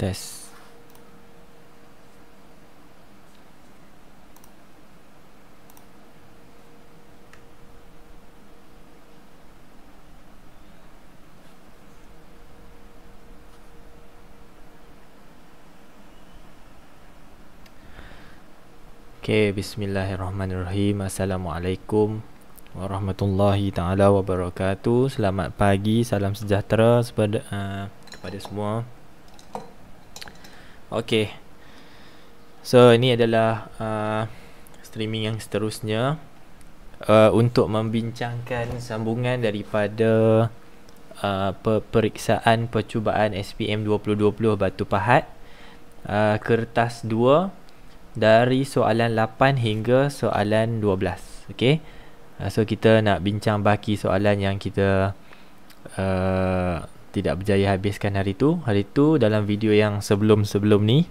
Test Okay, bismillahirrahmanirrahim. Assalamualaikum Warahmatullahi ta'ala wabarakatuh. Selamat pagi, salam sejahtera kepada, uh, kepada semua Okay. So, ini adalah uh, streaming yang seterusnya. Uh, Untuk membincangkan sambungan daripada uh, Periksaan percubaan SPM 2020 Batu Pahat uh, Kertas 2 dari soalan 8 hingga soalan 12 okey uh, so kita nak bincang baki soalan yang kita uh, tidak berjaya habiskan hari tu. Hari tu dalam video yang sebelum-sebelum ni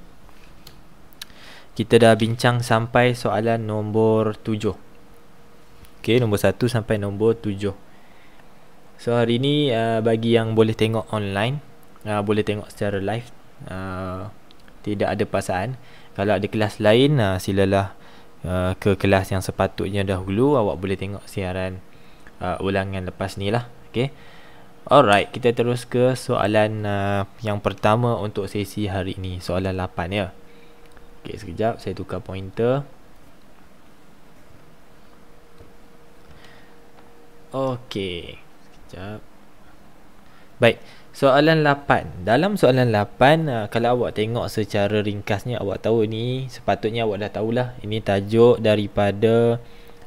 kita dah bincang sampai soalan nombor 7 okey nombor 1 sampai nombor 7 so hari ni uh, bagi yang boleh tengok online uh, boleh tengok secara live uh, tidak ada paksaan kalau ada kelas lain uh, silalah uh, ke kelas yang sepatutnya dahulu awak boleh tengok siaran uh, ulangan lepas ni lah. Okay. Alright kita terus ke soalan uh, yang pertama untuk sesi hari ini. Soalan 8 ya. Ok sekejap. Saya tukar pointer. Ok sekejap. Baik Soalan 8 Dalam soalan 8 uh, Kalau awak tengok secara ringkasnya Awak tahu ni Sepatutnya awak dah tahulah Ini tajuk daripada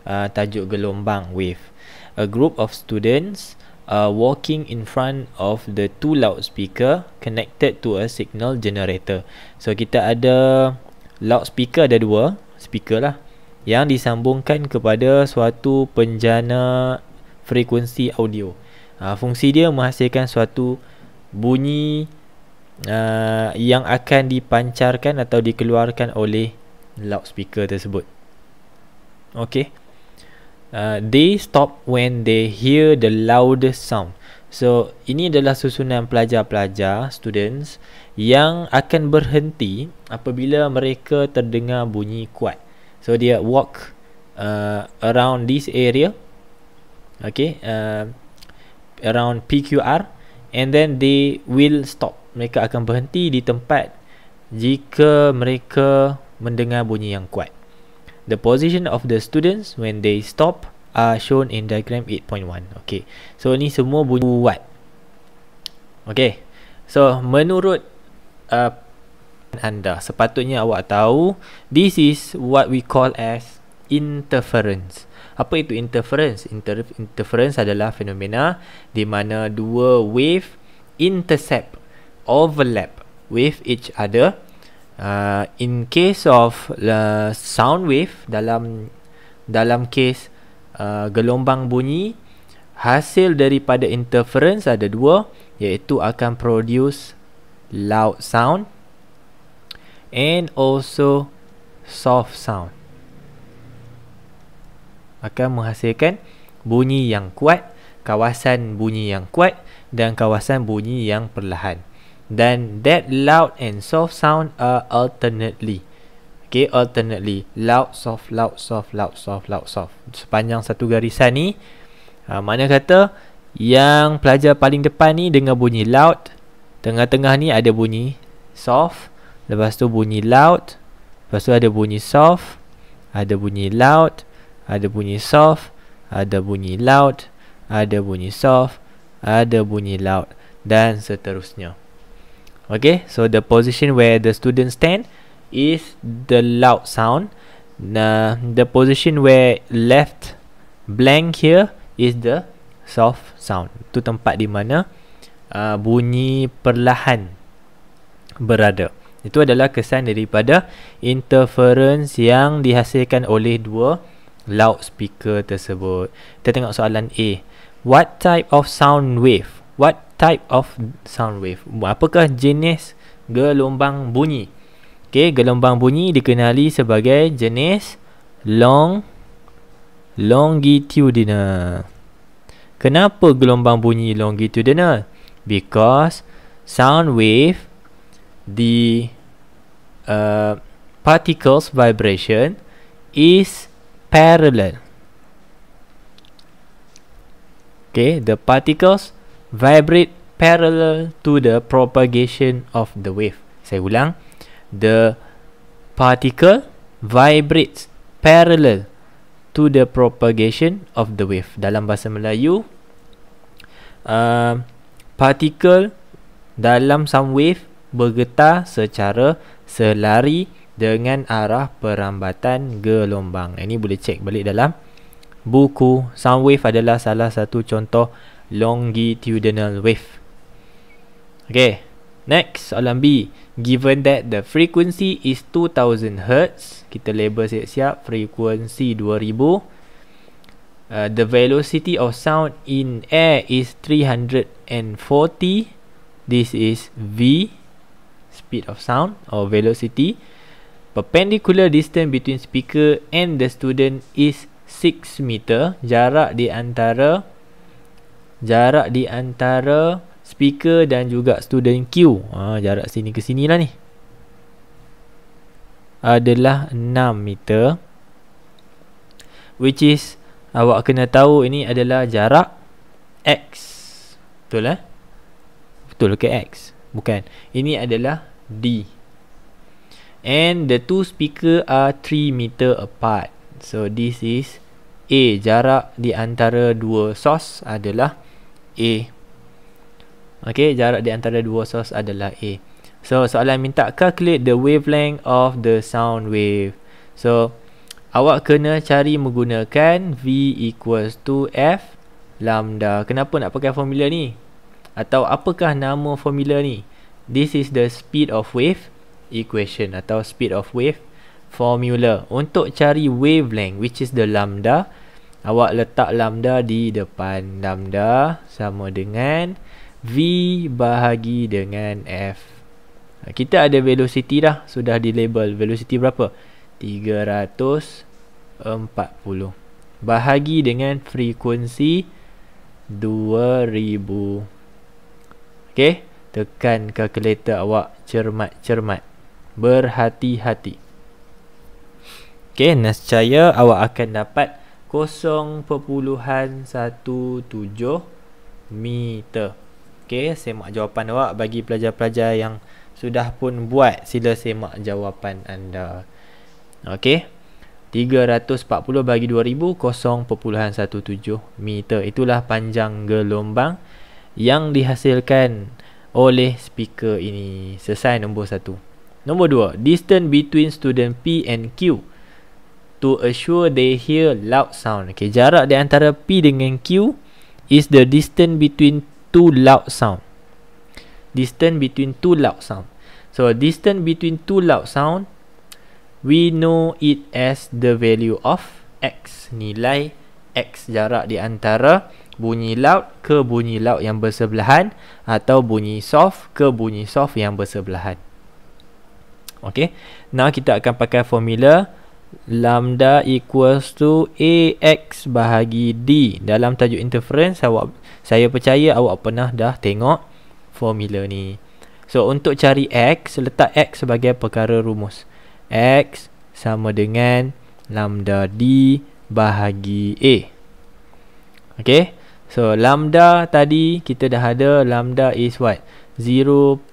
uh, Tajuk gelombang wave. A group of students uh, Walking in front of the two loudspeaker Connected to a signal generator So kita ada Loudspeaker ada dua Speaker lah Yang disambungkan kepada Suatu penjana Frekuensi audio uh, Fungsi dia menghasilkan suatu bunyi uh, yang akan dipancarkan atau dikeluarkan oleh loudspeaker tersebut. Okay. Uh, they stop when they hear the loudest sound. So, ini adalah susunan pelajar-pelajar, students yang akan berhenti apabila mereka terdengar bunyi kuat. So, dia walk uh, around this area. Okay. Uh, around PQR and then they will stop mereka akan berhenti di tempat jika mereka mendengar bunyi yang kuat the position of the students when they stop are shown in diagram 8.1 okay so ni semua bunyi kuat okay so menurut uh, anda sepatutnya awak tahu this is what we call as interference apa itu interference? Inter interference adalah fenomena di mana dua wave intercept, overlap with each other. Uh, in case of uh, sound wave dalam dalam case uh, gelombang bunyi hasil daripada interference ada dua iaitu akan produce loud sound and also soft sound akan menghasilkan bunyi yang kuat, kawasan bunyi yang kuat dan kawasan bunyi yang perlahan. Dan that loud and soft sound are alternately. Okay, alternately. Loud, soft, loud, soft, loud, soft, loud, soft. Sepanjang satu garisan ni, uh, mana kata yang pelajar paling depan ni dengar bunyi loud, tengah-tengah ni ada bunyi soft, lepas tu bunyi loud, lepas tu ada bunyi soft, ada bunyi loud, ada bunyi soft, ada bunyi loud, ada bunyi soft, ada bunyi loud. Dan seterusnya. Okay, so the position where the student stand is the loud sound. Nah, the position where left blank here is the soft sound. Itu tempat di mana uh, bunyi perlahan berada. Itu adalah kesan daripada interference yang dihasilkan oleh dua loudspeaker tersebut. Kita tengok soalan A. What type of sound wave? What type of sound wave? Apakah jenis gelombang bunyi? Okay, gelombang bunyi dikenali sebagai jenis long longitudinal. Kenapa gelombang bunyi longitudinal? Because sound wave the uh, particles vibration is parallel. Okay, the particles vibrate parallel to the propagation of the wave. Saya ulang. The particle vibrates parallel to the propagation of the wave. Dalam bahasa Melayu, uh, particle dalam sound wave bergetar secara selari dengan arah perambatan gelombang. Ini boleh cek balik dalam buku. Sound wave adalah salah satu contoh longitudinal wave. Okay, next soalan B. Given that the frequency is 2000 Hz, kita label siap-siap frekuensi 2000. Uh, the velocity of sound in air is 340. This is V, speed of sound or velocity. Perpendicular distance between speaker and the student is 6 meter. Jarak di antara jarak di antara speaker dan juga student Q. Ha, jarak sini ke sini lah ni. Adalah 6 meter. Which is, awak kena tahu ini adalah jarak X. Betul eh? Betul ke X? Bukan. Ini adalah D. And the two speaker are 3 meter apart. So, this is A. Jarak di antara dua source adalah A. Okay, jarak di antara dua source adalah A. So, soalan minta calculate the wavelength of the sound wave. So, awak kena cari menggunakan V equals to F lambda. Kenapa nak pakai formula ni? Atau apakah nama formula ni? This is the speed of wave equation atau speed of wave formula. Untuk cari wavelength, which is the lambda, awak letak lambda di depan. Lambda sama dengan V bahagi dengan F. Kita ada velocity dah. Sudah di label. Velocity berapa? 340. Bahagi dengan frekuensi 2000. Okay. Tekan kalkulator awak cermat-cermat. Berhati-hati. Okay. Nescaya awak akan dapat 0.17 meter. Okey, semak jawapan awak bagi pelajar-pelajar yang sudah pun buat, sila semak jawapan anda. Okey. 340 bagi 2000 0.17 meter. Itulah panjang gelombang yang dihasilkan oleh speaker ini. Selesai nombor 1. Nombor 2, distance between student P and Q to assure they hear loud sound. Okey, jarak di antara P dengan Q is the distance between two loud sound. Distance between two loud sound. So distance between two loud sound, we know it as the value of x. Nilai x jarak di antara bunyi loud ke bunyi loud yang bersebelahan atau bunyi soft ke bunyi soft yang bersebelahan. Okay. Now kita akan pakai formula lambda equals to ax bahagi d. Dalam tajuk interference awak saya percaya awak pernah dah tengok formula ni. So untuk cari x, letak x sebagai perkara rumus. x sama dengan lambda d bahagi a. Okay. So lambda tadi kita dah ada lambda is what? 0.17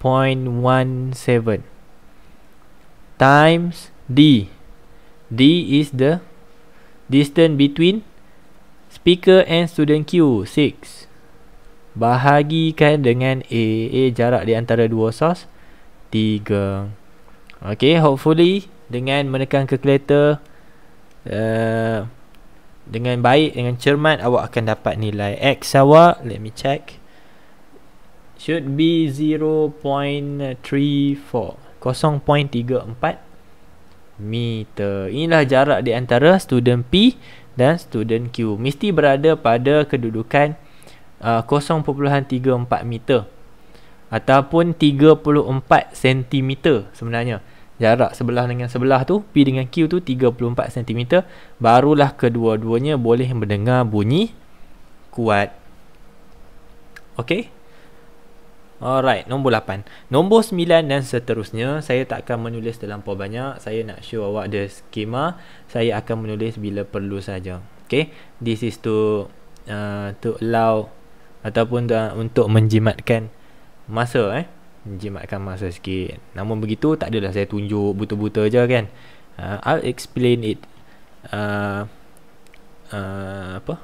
times d. D is the distance between speaker and student Q. 6 bahagikan dengan A. A jarak di antara dua source 3. Okay, hopefully dengan menekan calculator uh, dengan baik, dengan cermat awak akan dapat nilai X awak. Let me check. Should be 0.34. 0.34 meter. Inilah jarak di antara student P dan student Q. Mesti berada pada kedudukan uh, 0.34 meter ataupun 34 cm sebenarnya jarak sebelah dengan sebelah tu P dengan Q tu 34 cm barulah kedua-duanya boleh mendengar bunyi kuat okey Alright, nombor 8. Nombor 9 dan seterusnya, saya tak akan menulis terlampau banyak. Saya nak show awak ada skema. Saya akan menulis bila perlu saja. Okay, this is to uh, to allow ataupun uh, untuk menjimatkan masa eh. Menjimatkan masa sikit. Namun begitu, tak adalah saya tunjuk buta-buta je kan. Uh, I'll explain it uh, uh, apa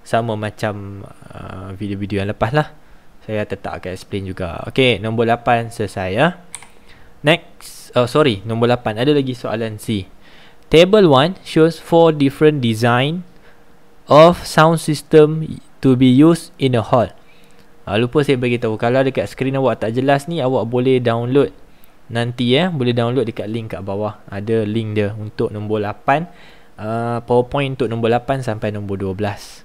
sama macam uh, video-video yang lepas lah saya tetap akan explain juga. Okay, nombor 8 selesai ya. Next, oh sorry, nombor 8 ada lagi soalan C. Table 1 shows four different design of sound system to be used in a hall. Uh, lupa saya bagi tahu kalau dekat skrin awak tak jelas ni awak boleh download nanti ya, boleh download dekat link kat bawah. Ada link dia untuk nombor 8. Uh, ah, PowerPoint untuk nombor 8 sampai nombor 12.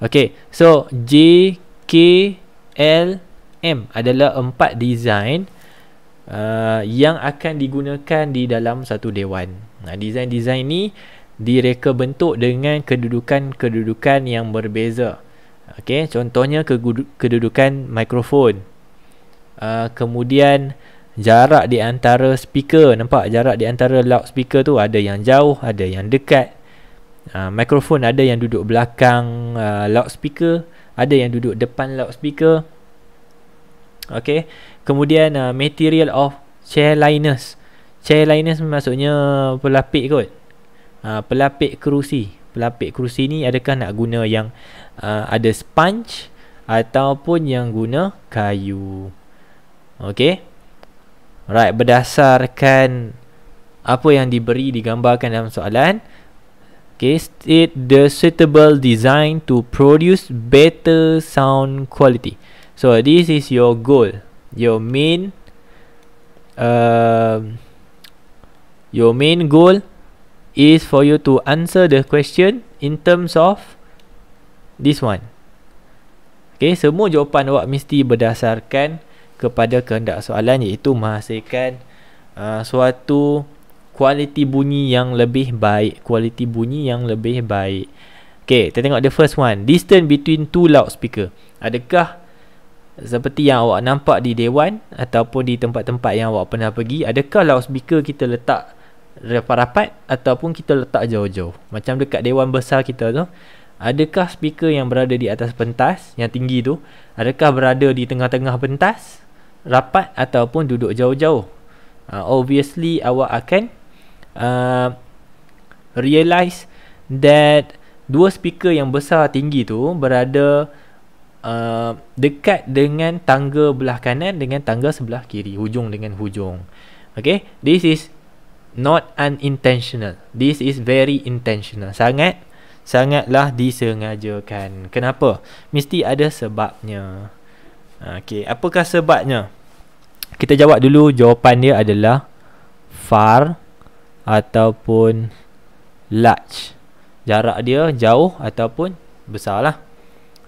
Okay, so J, K, L, M adalah empat design uh, yang akan digunakan di dalam satu dewan. Nah, design-design ni direka bentuk dengan kedudukan-kedudukan yang berbeza. Okey, contohnya kedudukan mikrofon. Uh, kemudian jarak di antara speaker, nampak jarak di antara loudspeaker tu ada yang jauh, ada yang dekat. Uh, mikrofon ada yang duduk belakang uh, loudspeaker, ada yang duduk depan loudspeaker. Okay kemudian uh, material of chair liners. Chair liners maksudnya pelapik kot. Uh, pelapik kerusi. Pelapik kerusi ni adakah nak guna yang uh, ada sponge ataupun yang guna kayu? Okay right berdasarkan apa yang diberi digambarkan dalam soalan Okay, state the suitable design to produce better sound quality. So this is your goal, your main, uh, your main goal is for you to answer the question in terms of this one. Okay, semua jawapan awak mesti berdasarkan kepada kehendak soalan iaitu menghasilkan uh, suatu kualiti bunyi yang lebih baik. Kualiti bunyi yang lebih baik. Okay, kita tengok the first one. Distance between two loudspeaker. Adakah seperti yang awak nampak di dewan ataupun di tempat-tempat yang awak pernah pergi adakah loudspeaker kita letak rapat-rapat ataupun kita letak jauh-jauh? Macam dekat dewan besar kita tu adakah speaker yang berada di atas pentas yang tinggi tu adakah berada di tengah-tengah pentas rapat ataupun duduk jauh-jauh? Uh, obviously awak akan uh, realize that dua speaker yang besar tinggi tu berada uh, dekat dengan tangga belah kanan dengan tangga sebelah kiri hujung dengan hujung. Okay? This is not unintentional. This is very intentional. Sangat sangatlah disengajakan. Kenapa? Mesti ada sebabnya. Okay apakah sebabnya? Kita jawab dulu. Jawapan dia adalah far ataupun large. Jarak dia jauh ataupun besar lah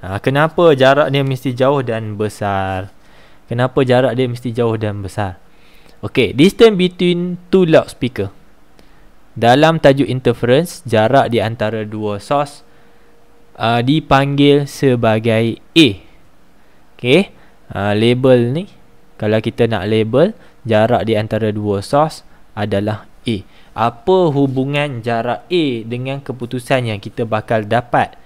ha, kenapa jarak dia mesti jauh dan besar? Kenapa jarak dia mesti jauh dan besar? Ok distance between two loudspeaker. Dalam tajuk interference jarak di antara dua source uh, dipanggil sebagai A. Ok uh, label ni kalau kita nak label jarak di antara dua source adalah A apa hubungan jarak A dengan keputusan yang kita bakal dapat?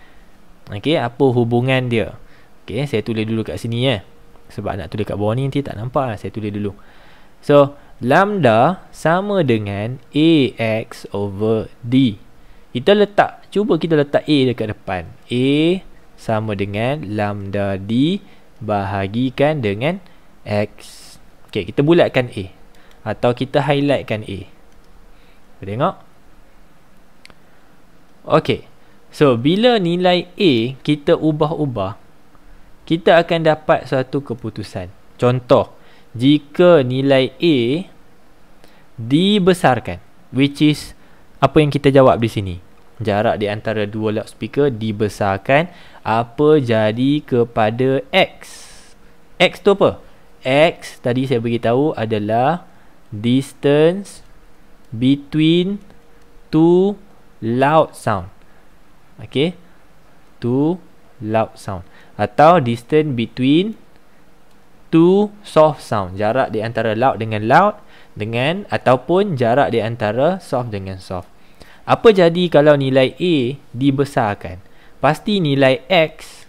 Okey apa hubungan dia? Okey saya tulis dulu kat sini ya sebab nak tulis kat bawah ni nanti tak nampak. Saya tulis dulu. So lambda sama dengan AX over D. Kita letak cuba kita letak A dekat depan. A sama dengan lambda D bahagikan dengan X. Okey kita bulatkan A. Atau kita highlightkan A kita tengok. Okey. So, bila nilai A kita ubah-ubah, kita akan dapat satu keputusan. Contoh, jika nilai A dibesarkan, which is apa yang kita jawab di sini. Jarak di antara dua loudspeaker dibesarkan, apa jadi kepada X? X tu apa? X tadi saya beritahu adalah distance between two loud sound. Okay. Two loud sound. Atau distance between to soft sound. Jarak di antara loud dengan loud dengan ataupun jarak di antara soft dengan soft. Apa jadi kalau nilai A dibesarkan? Pasti nilai X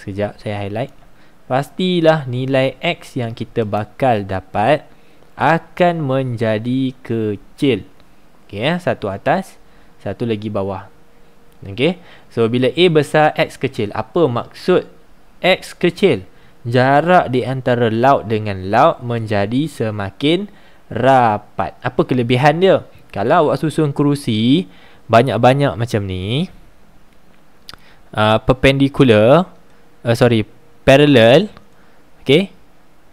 Sekejap saya highlight Pastilah nilai X yang kita bakal dapat Akan menjadi kecil Okay, eh? satu atas Satu lagi bawah Okay, so bila A besar X kecil Apa maksud X kecil? Jarak di antara laut dengan laut menjadi semakin rapat Apa kelebihan dia? Kalau awak susun kerusi banyak-banyak macam ni, uh, perpendicular, uh, sorry, parallel, okay,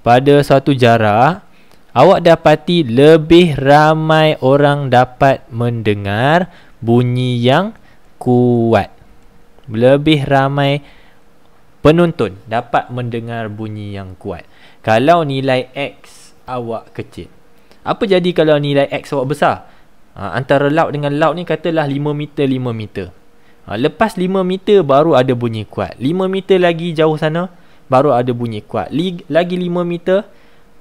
pada suatu jarak, awak dapati lebih ramai orang dapat mendengar bunyi yang kuat. Lebih ramai penonton dapat mendengar bunyi yang kuat. Kalau nilai X awak kecil. Apa jadi kalau nilai X awak besar? Ha, antara laut dengan laut ni katalah 5 meter 5 meter. Ha, lepas 5 meter baru ada bunyi kuat. 5 meter lagi jauh sana baru ada bunyi kuat. Lagi 5 meter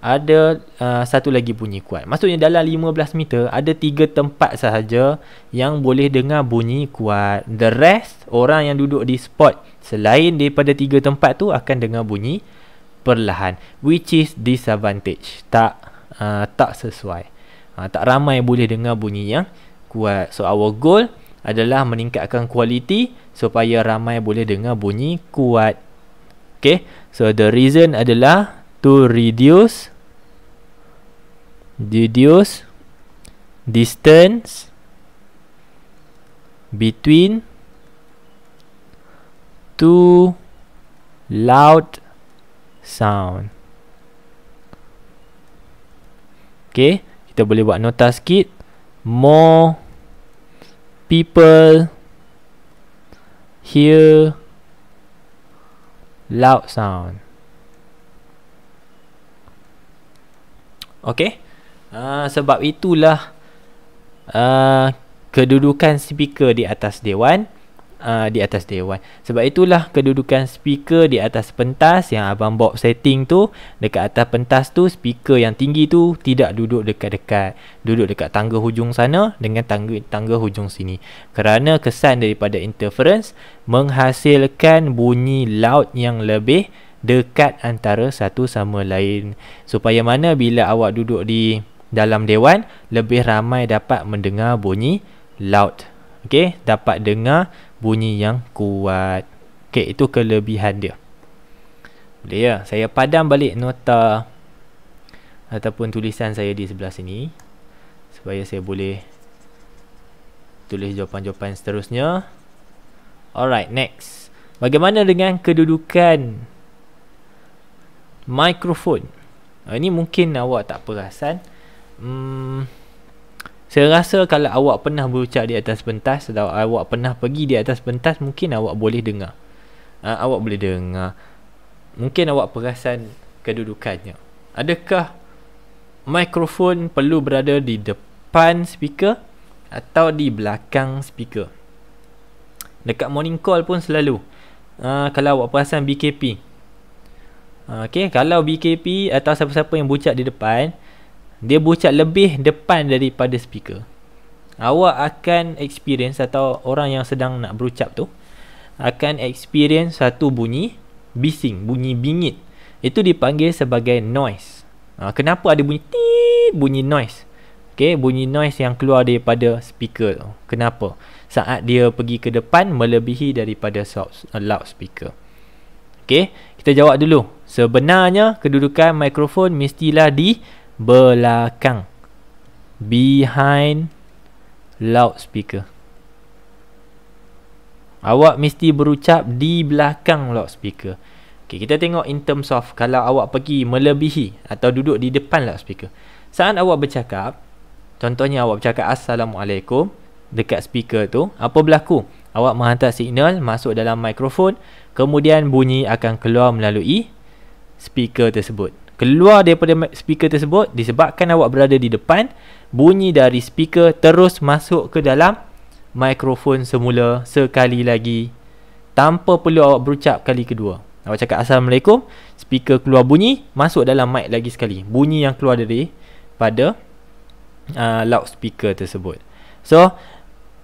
ada uh, satu lagi bunyi kuat. Maksudnya dalam 15 meter ada 3 tempat sahaja yang boleh dengar bunyi kuat. The rest orang yang duduk di spot selain daripada 3 tempat tu akan dengar bunyi perlahan which is disadvantage. Tak uh, tak sesuai ha, tak ramai boleh dengar bunyi yang kuat so our goal adalah meningkatkan kualiti supaya ramai boleh dengar bunyi kuat okay so the reason adalah to reduce reduce distance between two loud sound. Okay kita boleh buat nota sikit. More people hear loud sound. Okay uh, Sebab itulah uh, Kedudukan speaker di atas dewan uh, di atas dewan. Sebab itulah kedudukan speaker di atas pentas yang abang Bob setting tu dekat atas pentas tu speaker yang tinggi tu tidak duduk dekat-dekat. Duduk dekat tangga hujung sana dengan tangga tangga hujung sini. Kerana kesan daripada interference menghasilkan bunyi loud yang lebih dekat antara satu sama lain. Supaya mana bila awak duduk di dalam dewan lebih ramai dapat mendengar bunyi loud. Okey, dapat dengar bunyi yang kuat. Okey, itu kelebihan dia. Boleh ya? Saya padam balik nota ataupun tulisan saya di sebelah sini supaya saya boleh tulis jawapan-jawapan seterusnya. Alright, next. Bagaimana dengan kedudukan mikrofon? Ini mungkin awak tak perasan. Hmm, saya rasa kalau awak pernah berucap di atas pentas atau awak pernah pergi di atas pentas mungkin awak boleh dengar. Uh, awak boleh dengar. Mungkin awak perasan kedudukannya. Adakah mikrofon perlu berada di depan speaker atau di belakang speaker? Dekat morning call pun selalu. Uh, kalau awak perasan BKP. Uh, okay, kalau BKP atau siapa-siapa yang berucap di depan, dia berucap lebih depan daripada speaker awak akan experience atau orang yang sedang nak berucap tu akan experience satu bunyi bising bunyi bingit itu dipanggil sebagai noise ha, kenapa ada bunyi tit bunyi noise Okay, bunyi noise yang keluar daripada speaker tu. Kenapa? Saat dia pergi ke depan melebihi daripada loudspeaker. Okay, kita jawab dulu. Sebenarnya kedudukan mikrofon mestilah di belakang. Behind loudspeaker. Awak mesti berucap di belakang loudspeaker. Okay, kita tengok in terms of kalau awak pergi melebihi atau duduk di depan loudspeaker. Saat awak bercakap contohnya awak bercakap Assalamualaikum dekat speaker tu apa berlaku? Awak menghantar signal masuk dalam mikrofon kemudian bunyi akan keluar melalui speaker tersebut keluar daripada speaker tersebut disebabkan awak berada di depan bunyi dari speaker terus masuk ke dalam mikrofon semula sekali lagi. Tanpa perlu awak berucap kali kedua. Awak cakap Assalamualaikum. Speaker keluar bunyi Masuk dalam mic lagi sekali. Bunyi yang keluar dari Pada uh, Loudspeaker tersebut. So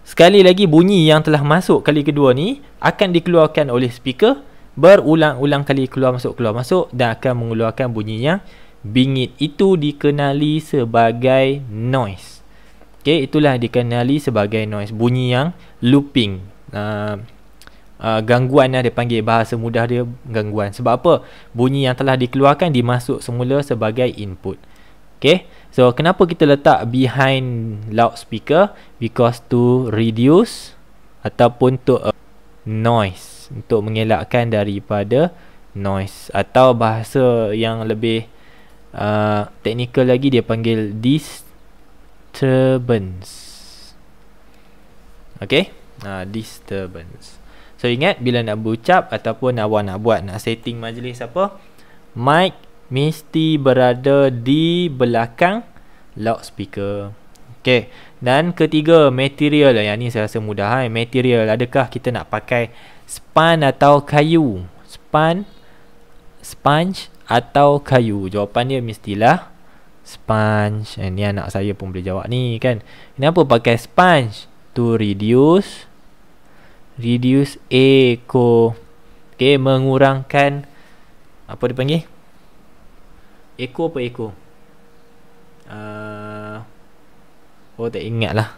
Sekali lagi bunyi yang telah masuk kali kedua ni Akan dikeluarkan oleh speaker Berulang-ulang kali keluar masuk keluar masuk Dan akan mengeluarkan bunyi yang Bingit Itu dikenali sebagai noise. Okay, itulah dikenali sebagai noise. Bunyi yang looping. Uh, uh, gangguan lah dia panggil. Bahasa mudah dia gangguan. Sebab apa? Bunyi yang telah dikeluarkan dimasuk semula sebagai input. Okay so kenapa kita letak behind loudspeaker? Because to reduce ataupun to uh, noise untuk mengelakkan daripada noise atau bahasa yang lebih uh, technical lagi dia panggil disturbance okay uh, disturbance So ingat bila nak berucap ataupun awak nak buat nak setting majlis apa mic mesti berada di belakang loudspeaker. Okey. Dan ketiga material yang ni saya rasa mudah hai. Material adakah kita nak pakai span atau kayu? Span sponge atau kayu? Jawapan dia mestilah sponge. Eh, ni anak saya pun boleh jawab ni kan. Kenapa pakai sponge? To reduce reduce echo okay, mengurangkan apa dia panggil echo apa echo uh, oh tak ingat lah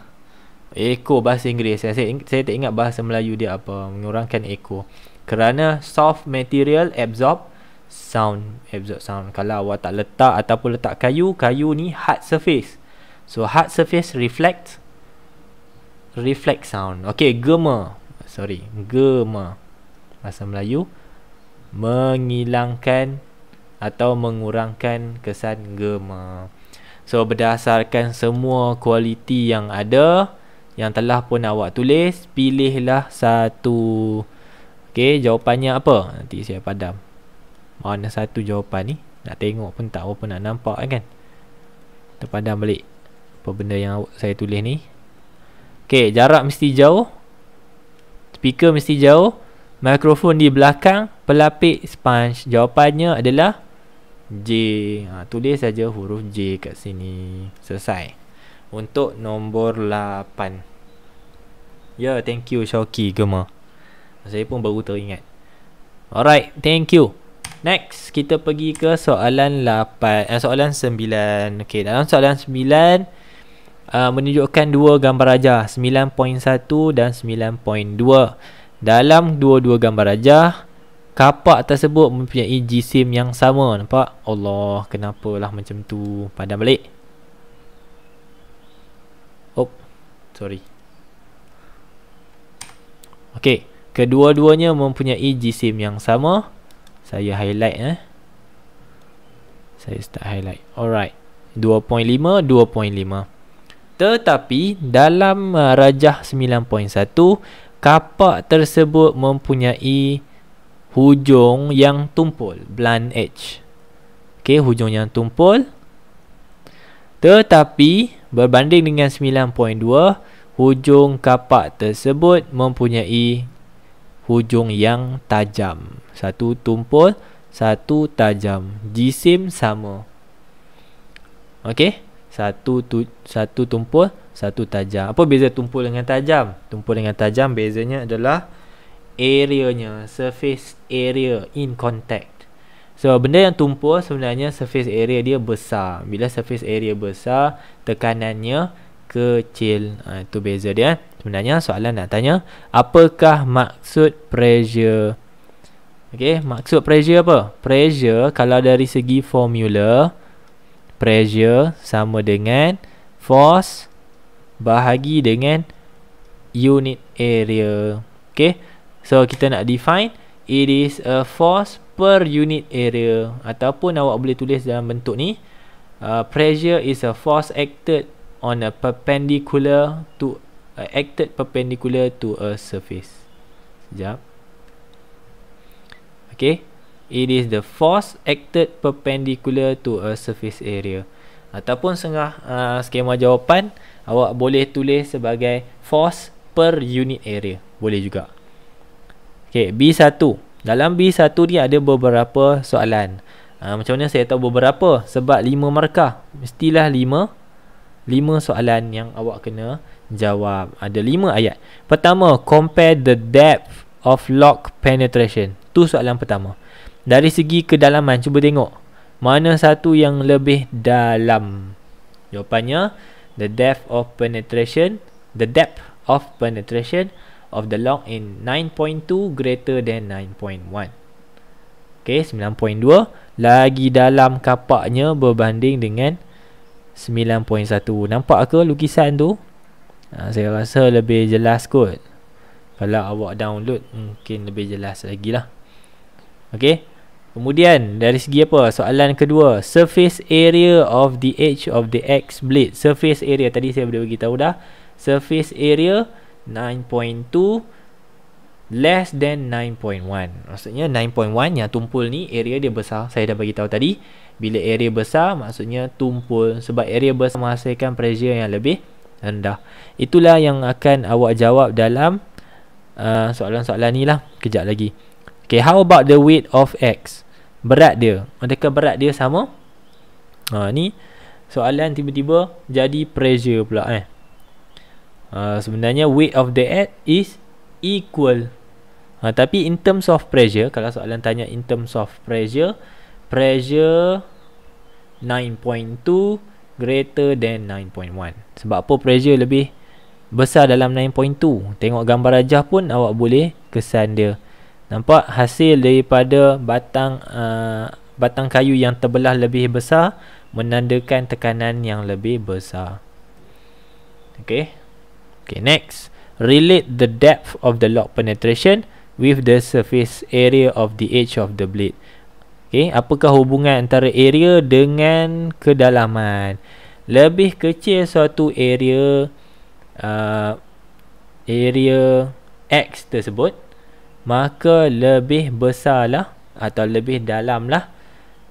echo bahasa Inggeris. Saya, saya, saya tak ingat bahasa Melayu dia apa. Mengurangkan echo. Kerana soft material absorb sound. Absorb sound. Kalau awak tak letak ataupun letak kayu kayu ni hard surface. So hard surface reflect reflect sound. Okay gema. Sorry gema. Bahasa Melayu. Menghilangkan atau mengurangkan kesan gema. So berdasarkan semua kualiti yang ada yang telah pun awak tulis pilihlah satu. Okey jawapannya apa? Nanti saya padam. Mana satu jawapan ni? Nak tengok pun tak apa nak nampak kan? Terpadam balik. Apa benda yang saya tulis ni? Okey jarak mesti jauh. Speaker mesti jauh. Mikrofon di belakang. Pelapik sponge. Jawapannya adalah J. Ha, tulis saja huruf J kat sini. Selesai untuk nombor 8 ya yeah, thank you Shoki Gema saya pun baru teringat. Alright thank you. Next kita pergi ke soalan 8 eh, soalan 9 ok dalam soalan 9 uh, menunjukkan dua gambar rajah 9.1 dan 9.2 dalam dua-dua gambar rajah kapak tersebut mempunyai jisim yang sama. Nampak? Allah kenapalah macam tu? Padam balik oh sorry. Ok kedua-duanya mempunyai jisim yang sama. Saya highlight eh. Saya start highlight. Alright. 2.5 2.5 tetapi dalam uh, rajah 9.1 kapak tersebut mempunyai hujung yang tumpul, blunt edge. Okey, hujung yang tumpul. Tetapi berbanding dengan 9.2, hujung kapak tersebut mempunyai hujung yang tajam. Satu tumpul, satu tajam. Jisim sama. Okey? satu tu, satu tumpul satu tajam apa beza tumpul dengan tajam tumpul dengan tajam bezanya adalah areanya surface area in contact so benda yang tumpul sebenarnya surface area dia besar bila surface area besar tekanannya kecil ha, itu beza dia sebenarnya soalan nak tanya apakah maksud pressure Okey, maksud pressure apa? Pressure kalau dari segi formula pressure sama dengan force bahagi dengan unit area. Okay. So kita nak define it is a force per unit area ataupun awak boleh tulis dalam bentuk ni uh, pressure is a force acted on a perpendicular to uh, acted perpendicular to a surface. Sekejap. Okay. It is the force acted perpendicular to a surface area. Ataupun setengah uh, skema jawapan, awak boleh tulis sebagai force per unit area. Boleh juga. Okay, B1. Dalam B1 ni ada beberapa soalan. Ha, macam mana saya tahu beberapa? Sebab 5 markah. Mestilah 5 5 soalan yang awak kena jawab. Ada 5 ayat. Pertama, compare the depth of lock penetration. Tu soalan pertama. Dari segi kedalaman, cuba tengok. Mana satu yang lebih dalam? Jawapannya, the depth of penetration, the depth of penetration of the lock in 9.2 greater than 9.1. Okay, 9.2 lagi dalam kapaknya berbanding dengan 9.1. Nampak ke lukisan tu? Ha, saya rasa lebih jelas kot. Kalau awak download mungkin lebih jelas lagi lah. Okay. Kemudian dari segi apa? Soalan kedua, surface area of the edge of the X blade. Surface area tadi saya dah bagi tahu dah. Surface area 9.2 less than 9.1. Maksudnya 9.1 yang tumpul ni area dia besar. Saya dah bagi tahu tadi. Bila area besar maksudnya tumpul sebab area besar menghasilkan pressure yang lebih rendah. Itulah yang akan awak jawab dalam uh, soalan-soalan ni lah. Kejap lagi. Okay, how about the weight of X? Berat dia. Adakah berat dia sama? Ha, ni soalan tiba-tiba jadi pressure pula eh. Ha, sebenarnya weight of the X is equal. Ha, tapi in terms of pressure, kalau soalan tanya in terms of pressure, pressure 9.2 greater than 9.1. Sebab apa pressure lebih besar dalam 9.2? Tengok gambar rajah pun awak boleh kesan dia. Nampak hasil daripada batang uh, batang kayu yang terbelah lebih besar menandakan tekanan yang lebih besar. Okay. Okay, next. Relate the depth of the lock penetration with the surface area of the edge of the blade. Okay, apakah hubungan antara area dengan kedalaman? Lebih kecil suatu area uh, area X tersebut maka lebih besarlah atau lebih dalamlah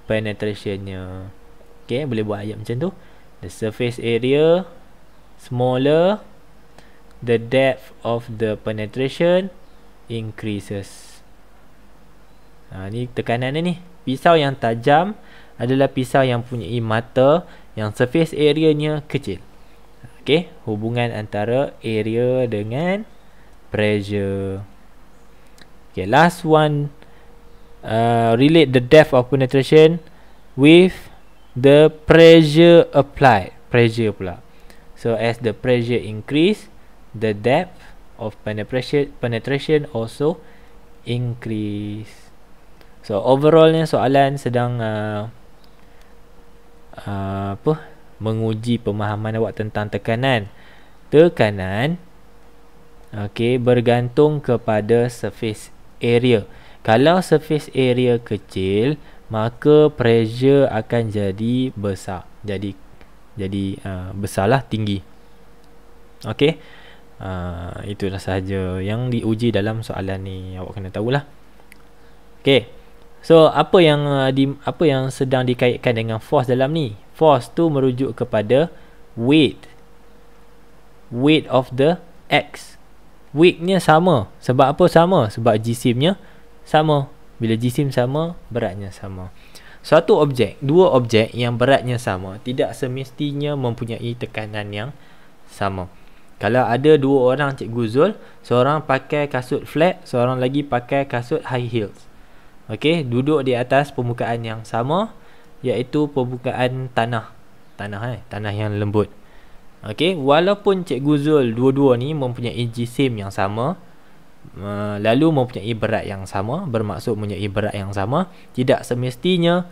penetrationnya okay boleh buat ayat macam tu the surface area smaller the depth of the penetration increases ha, ni tekanan ni pisau yang tajam adalah pisau yang punya mata yang surface area nya kecil okay hubungan antara area dengan pressure Okay, last one uh, relate the depth of penetration with the pressure applied. Pressure pula. So as the pressure increase, the depth of penetration penetration also increase. So overallnya soalan sedang uh, uh, apa menguji pemahaman awak tentang tekanan. Tekanan okay, bergantung kepada surface area. Kalau surface area kecil, maka pressure akan jadi besar. Jadi jadi uh, besarlah tinggi. Okey. Uh, itulah sahaja yang diuji dalam soalan ni. Awak kena tahulah. Okey. So apa yang uh, di apa yang sedang dikaitkan dengan force dalam ni? Force tu merujuk kepada weight. Weight of the x weightnya sama. Sebab apa sama? Sebab jisimnya sama. Bila jisim sama, beratnya sama. Suatu objek, dua objek yang beratnya sama, tidak semestinya mempunyai tekanan yang sama. Kalau ada dua orang cikgu Zul, seorang pakai kasut flat, seorang lagi pakai kasut high heels. Okey, duduk di atas permukaan yang sama, iaitu permukaan tanah. Tanah eh, tanah yang lembut. Okey, walaupun Cikgu Zul dua-dua ni mempunyai jisim yang sama, lalu mempunyai berat yang sama, bermaksud mempunyai berat yang sama, tidak semestinya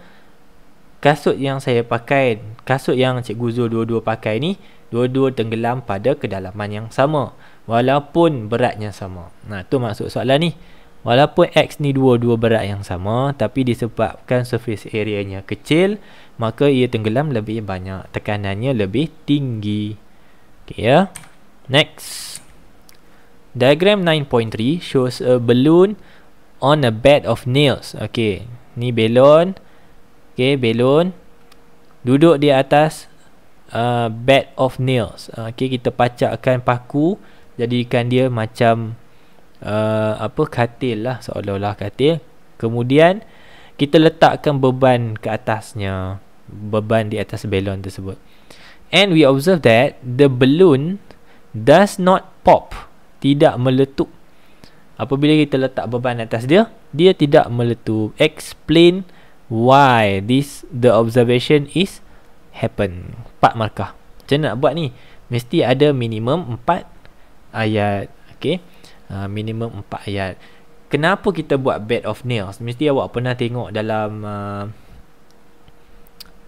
kasut yang saya pakai, kasut yang Cikgu Zul dua-dua pakai ni, dua-dua tenggelam pada kedalaman yang sama, walaupun beratnya sama. Nah, tu maksud soalan ni. Walaupun X ni dua-dua berat yang sama, tapi disebabkan surface area-nya kecil, maka ia tenggelam lebih banyak. Tekanannya lebih tinggi. Okay ya. Next. Diagram 9.3 shows a balloon on a bed of nails. Okay ni balon okay balon. Duduk di atas uh, bed of nails. Okay kita pacakkan paku. Jadikan dia macam uh, apa katil lah. Seolah-olah katil. Kemudian kita letakkan beban ke atasnya. Beban di atas balon tersebut. And we observe that the balloon does not pop. Tidak meletup. Apabila kita letak beban atas dia dia tidak meletup. Explain why this the observation is happen. 4 markah. Macam nak buat ni? Mesti ada minimum 4 ayat. Okey? Uh, minimum 4 ayat. Kenapa kita buat bed of nails? Mesti awak pernah tengok dalam uh,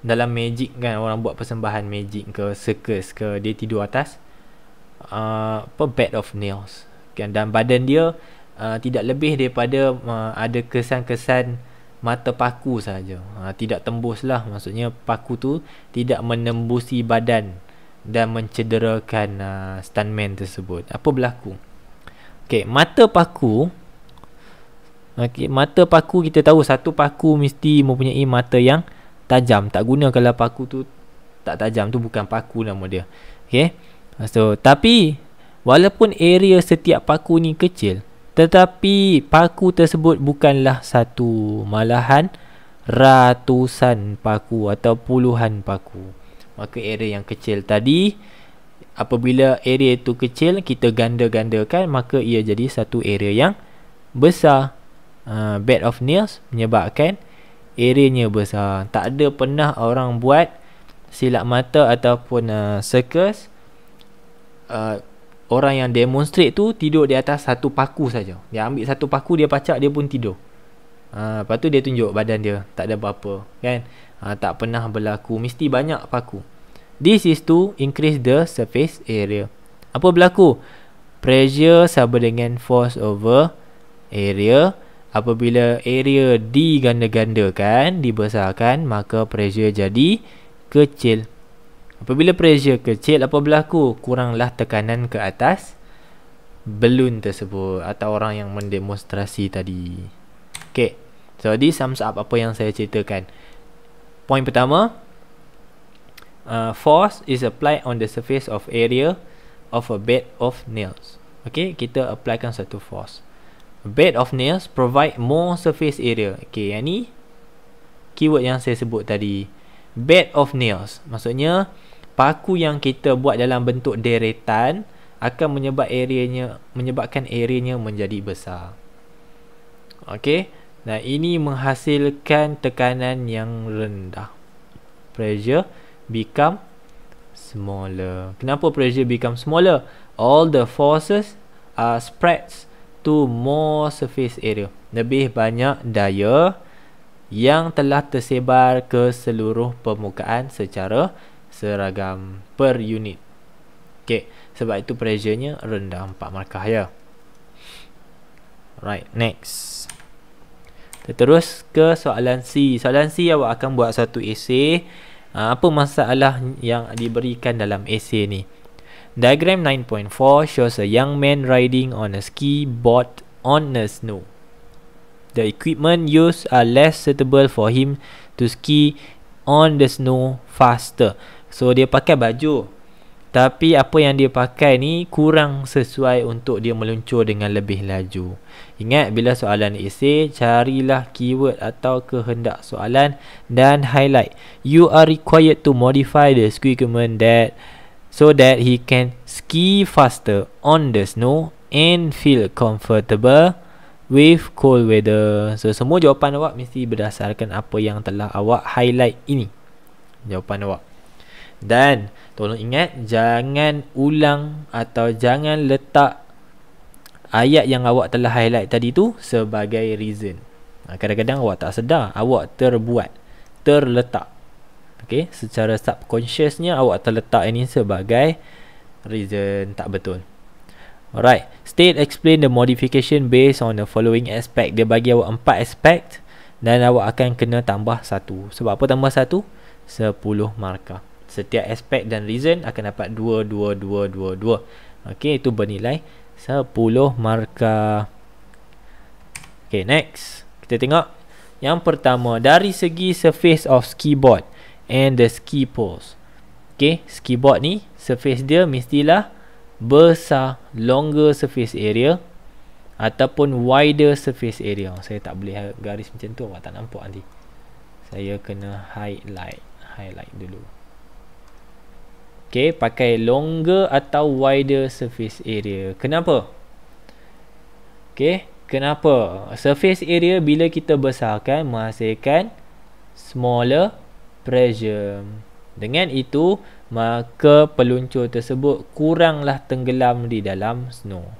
dalam magic kan? Orang buat persembahan magic ke circus ke dia tidur atas. Uh, apa bed of nails? Kan? Dan badan dia uh, tidak lebih daripada uh, ada kesan-kesan mata paku saja. Uh, tidak tembuslah. Maksudnya paku tu tidak menembusi badan dan mencederakan uh, stuntman tersebut. Apa berlaku? Okey mata paku okey mata paku kita tahu satu paku mesti mempunyai mata yang tajam. Tak guna kalau paku tu tak tajam tu bukan paku nama dia. Okey so tapi walaupun area setiap paku ni kecil tetapi paku tersebut bukanlah satu malahan ratusan paku atau puluhan paku. Maka area yang kecil tadi apabila area itu kecil kita ganda-gandakan maka ia jadi satu area yang besar. Uh, bed of nails menyebabkan areanya besar. Tak ada pernah orang buat silap mata ataupun uh, circus uh, orang yang demonstrate tu tidur di atas satu paku saja dia ambil satu paku dia pacak dia pun tidur uh, lepas tu dia tunjuk badan dia tak ada apa-apa kan uh, tak pernah berlaku mesti banyak paku This is to increase the surface area. Apa berlaku? Pressure sama dengan force over area. Apabila area diganda-gandakan, dibesarkan, maka pressure jadi kecil. Apabila pressure kecil, apa berlaku? Kuranglah tekanan ke atas balloon tersebut atau orang yang mendemonstrasi tadi. Okay. So, this sums up apa yang saya ceritakan. Point pertama, uh, force is applied on the surface of area of a bed of nails. Okay, kita applykan satu force. A bed of nails provide more surface area. Okay, yang ni keyword yang saya sebut tadi. Bed of nails. Maksudnya, paku yang kita buat dalam bentuk deretan akan menyebab areanya menyebabkan areanya menjadi besar. Okay, Nah, ini menghasilkan tekanan yang rendah. Pressure become smaller. Kenapa pressure become smaller? All the forces are spreads to more surface area. Lebih banyak daya yang telah tersebar ke seluruh permukaan secara seragam per unit. Okay, sebab itu pressure-nya rendah 4 markah ya. Right, next. Kita terus ke soalan C. Soalan C awak akan buat satu essay Ha, apa masalah yang diberikan dalam esei ni? Diagram 9.4 shows a young man riding on a ski board on the snow. The equipment used are less suitable for him to ski on the snow faster. So dia pakai baju tapi apa yang dia pakai ni kurang sesuai untuk dia meluncur dengan lebih laju. Ingat bila soalan esay, carilah keyword atau kehendak soalan dan highlight. You are required to modify the ski equipment that so that he can ski faster on the snow and feel comfortable with cold weather. So semua jawapan awak mesti berdasarkan apa yang telah awak highlight ini. Jawapan awak. Dan tolong ingat jangan ulang atau jangan letak ayat yang awak telah highlight tadi tu sebagai reason. Ha, kadang-kadang awak tak sedar, awak terbuat, terletak. Okay, secara subconsciousnya awak terletak ini sebagai reason tak betul. Alright, state explain the modification based on the following aspect. Dia bagi awak empat aspek dan awak akan kena tambah satu. Sebab apa tambah satu? Sepuluh markah setiap aspek dan reason akan dapat 2 2 2 2 2 okey itu bernilai 10 markah okey next kita tengok yang pertama dari segi surface of ski board and the ski poles okey ski board ni surface dia mestilah besar longer surface area ataupun wider surface area. Saya tak boleh garis macam tu awak tak nampak nanti. Saya kena highlight, highlight dulu. Okey, pakai longer atau wider surface area. Kenapa? Okey, kenapa? Surface area bila kita besarkan menghasilkan smaller pressure. Dengan itu, maka peluncur tersebut kuranglah tenggelam di dalam snow.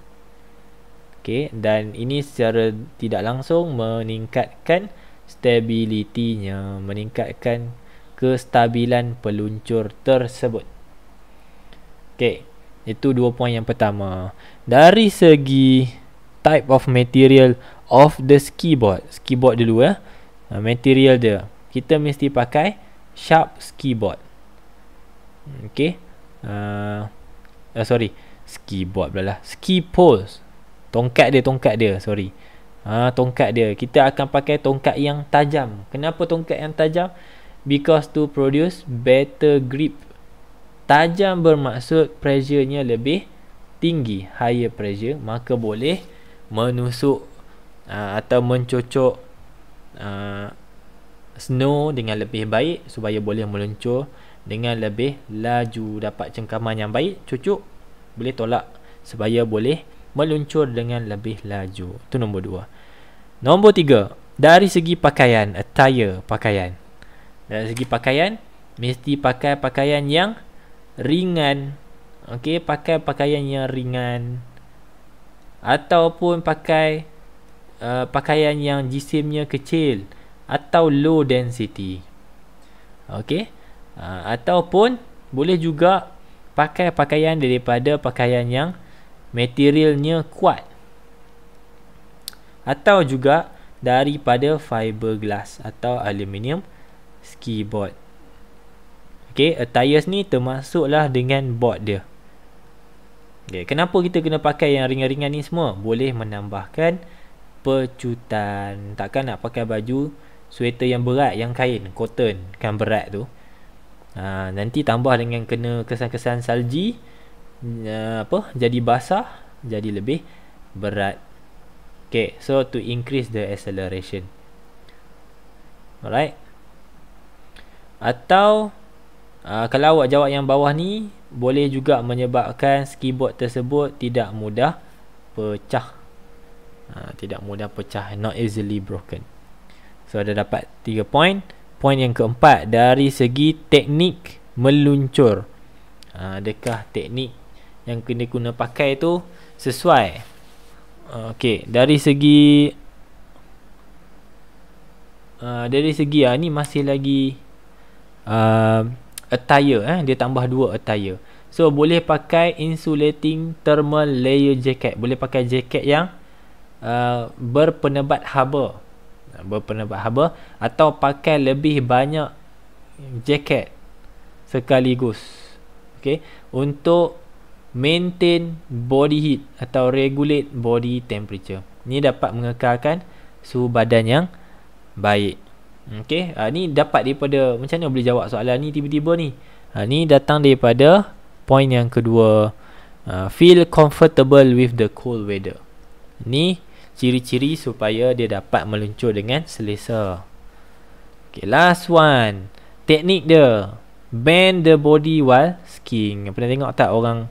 Okey, dan ini secara tidak langsung meningkatkan stabilitinya, meningkatkan kestabilan peluncur tersebut. Okey, itu dua poin yang pertama. Dari segi type of material of the ski board, ski board dulu ya. Material dia, kita mesti pakai sharp ski board. Okay. Uh, uh, sorry. Ski board lah. Ski poles. Tongkat dia, tongkat dia. Sorry. uh, tongkat dia. Kita akan pakai tongkat yang tajam. Kenapa tongkat yang tajam? Because to produce better grip. Tajam bermaksud pressure-nya lebih tinggi. Higher pressure. Maka boleh menusuk uh, atau mencocok uh, snow dengan lebih baik supaya boleh meluncur dengan lebih laju dapat cengkaman yang baik cucuk boleh tolak supaya boleh meluncur dengan lebih laju itu nombor dua nombor tiga dari segi pakaian attire pakaian dari segi pakaian mesti pakai pakaian yang ringan. Okey pakai pakaian yang ringan. Ataupun pakai uh, pakaian yang jisimnya kecil atau low density. Okey uh, ataupun boleh juga pakai pakaian daripada pakaian yang materialnya kuat. Atau juga daripada fiberglass atau aluminium ski board okey attires ni termasuklah dengan board dia okey kenapa kita kena pakai yang ringan-ringan ni semua boleh menambahkan pecutan takkan nak pakai baju sweater yang berat yang kain cotton kan berat tu Ha, nanti tambah dengan kena kesan-kesan salji uh, apa jadi basah jadi lebih berat. Okay, so to increase the acceleration. Alright. Atau uh, kalau awak jawab yang bawah ni boleh juga menyebabkan keyboard tersebut tidak mudah pecah. Uh, tidak mudah pecah, not easily broken. So ada dapat 3 point. Poin yang keempat dari segi teknik meluncur. Ha, adakah teknik yang kena guna pakai tu sesuai? Okey, dari segi uh, dari segi ah ni masih lagi uh, attire eh dia tambah dua attire. So boleh pakai insulating thermal layer jacket. Boleh pakai jacket yang uh, berpenebat haba berpenebat haba atau pakai lebih banyak jaket sekaligus okey untuk maintain body heat atau regulate body temperature ni dapat mengekalkan suhu badan yang baik okey ha, ni dapat daripada macam mana boleh jawab soalan ni tiba-tiba ni ha, ni datang daripada point yang kedua uh, feel comfortable with the cold weather ni ciri-ciri supaya dia dapat meluncur dengan selesa. Okay, last one. Teknik dia. Bend the body while skiing. Pernah tengok tak orang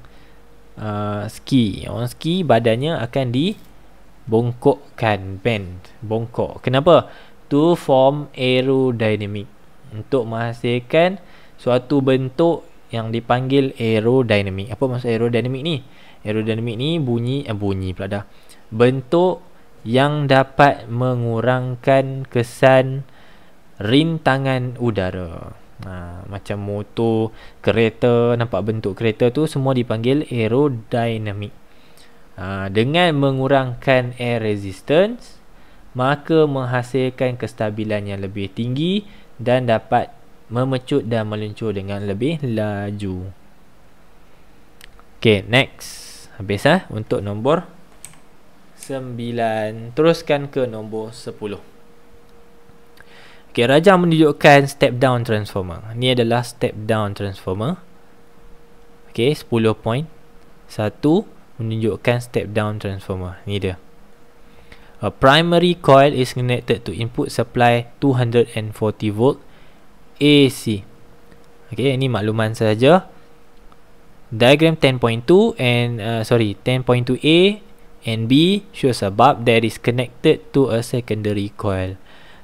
uh, ski? Orang ski badannya akan dibongkokkan. Bend. Bongkok. Kenapa? To form aerodynamic. Untuk menghasilkan suatu bentuk yang dipanggil aerodynamic. Apa maksud aerodynamic ni? Aerodynamic ni bunyi, eh, bunyi pula dah. Bentuk yang dapat mengurangkan kesan rintangan udara. Ha, macam motor, kereta, nampak bentuk kereta tu semua dipanggil aerodynamic. Ha, dengan mengurangkan air resistance, maka menghasilkan kestabilan yang lebih tinggi dan dapat memecut dan meluncur dengan lebih laju. Okay, next. Habis lah untuk nombor 9 Teruskan ke nombor 10 Okay, Raja menunjukkan step down transformer. Ini adalah step down transformer. Okay, 10 point 1 Menunjukkan step down transformer. Ini dia A primary coil is connected to input supply 240 volt AC. Okay, ini makluman saja. Diagram 10.2 and uh, sorry 10.2A and B shows a bulb that is connected to a secondary coil.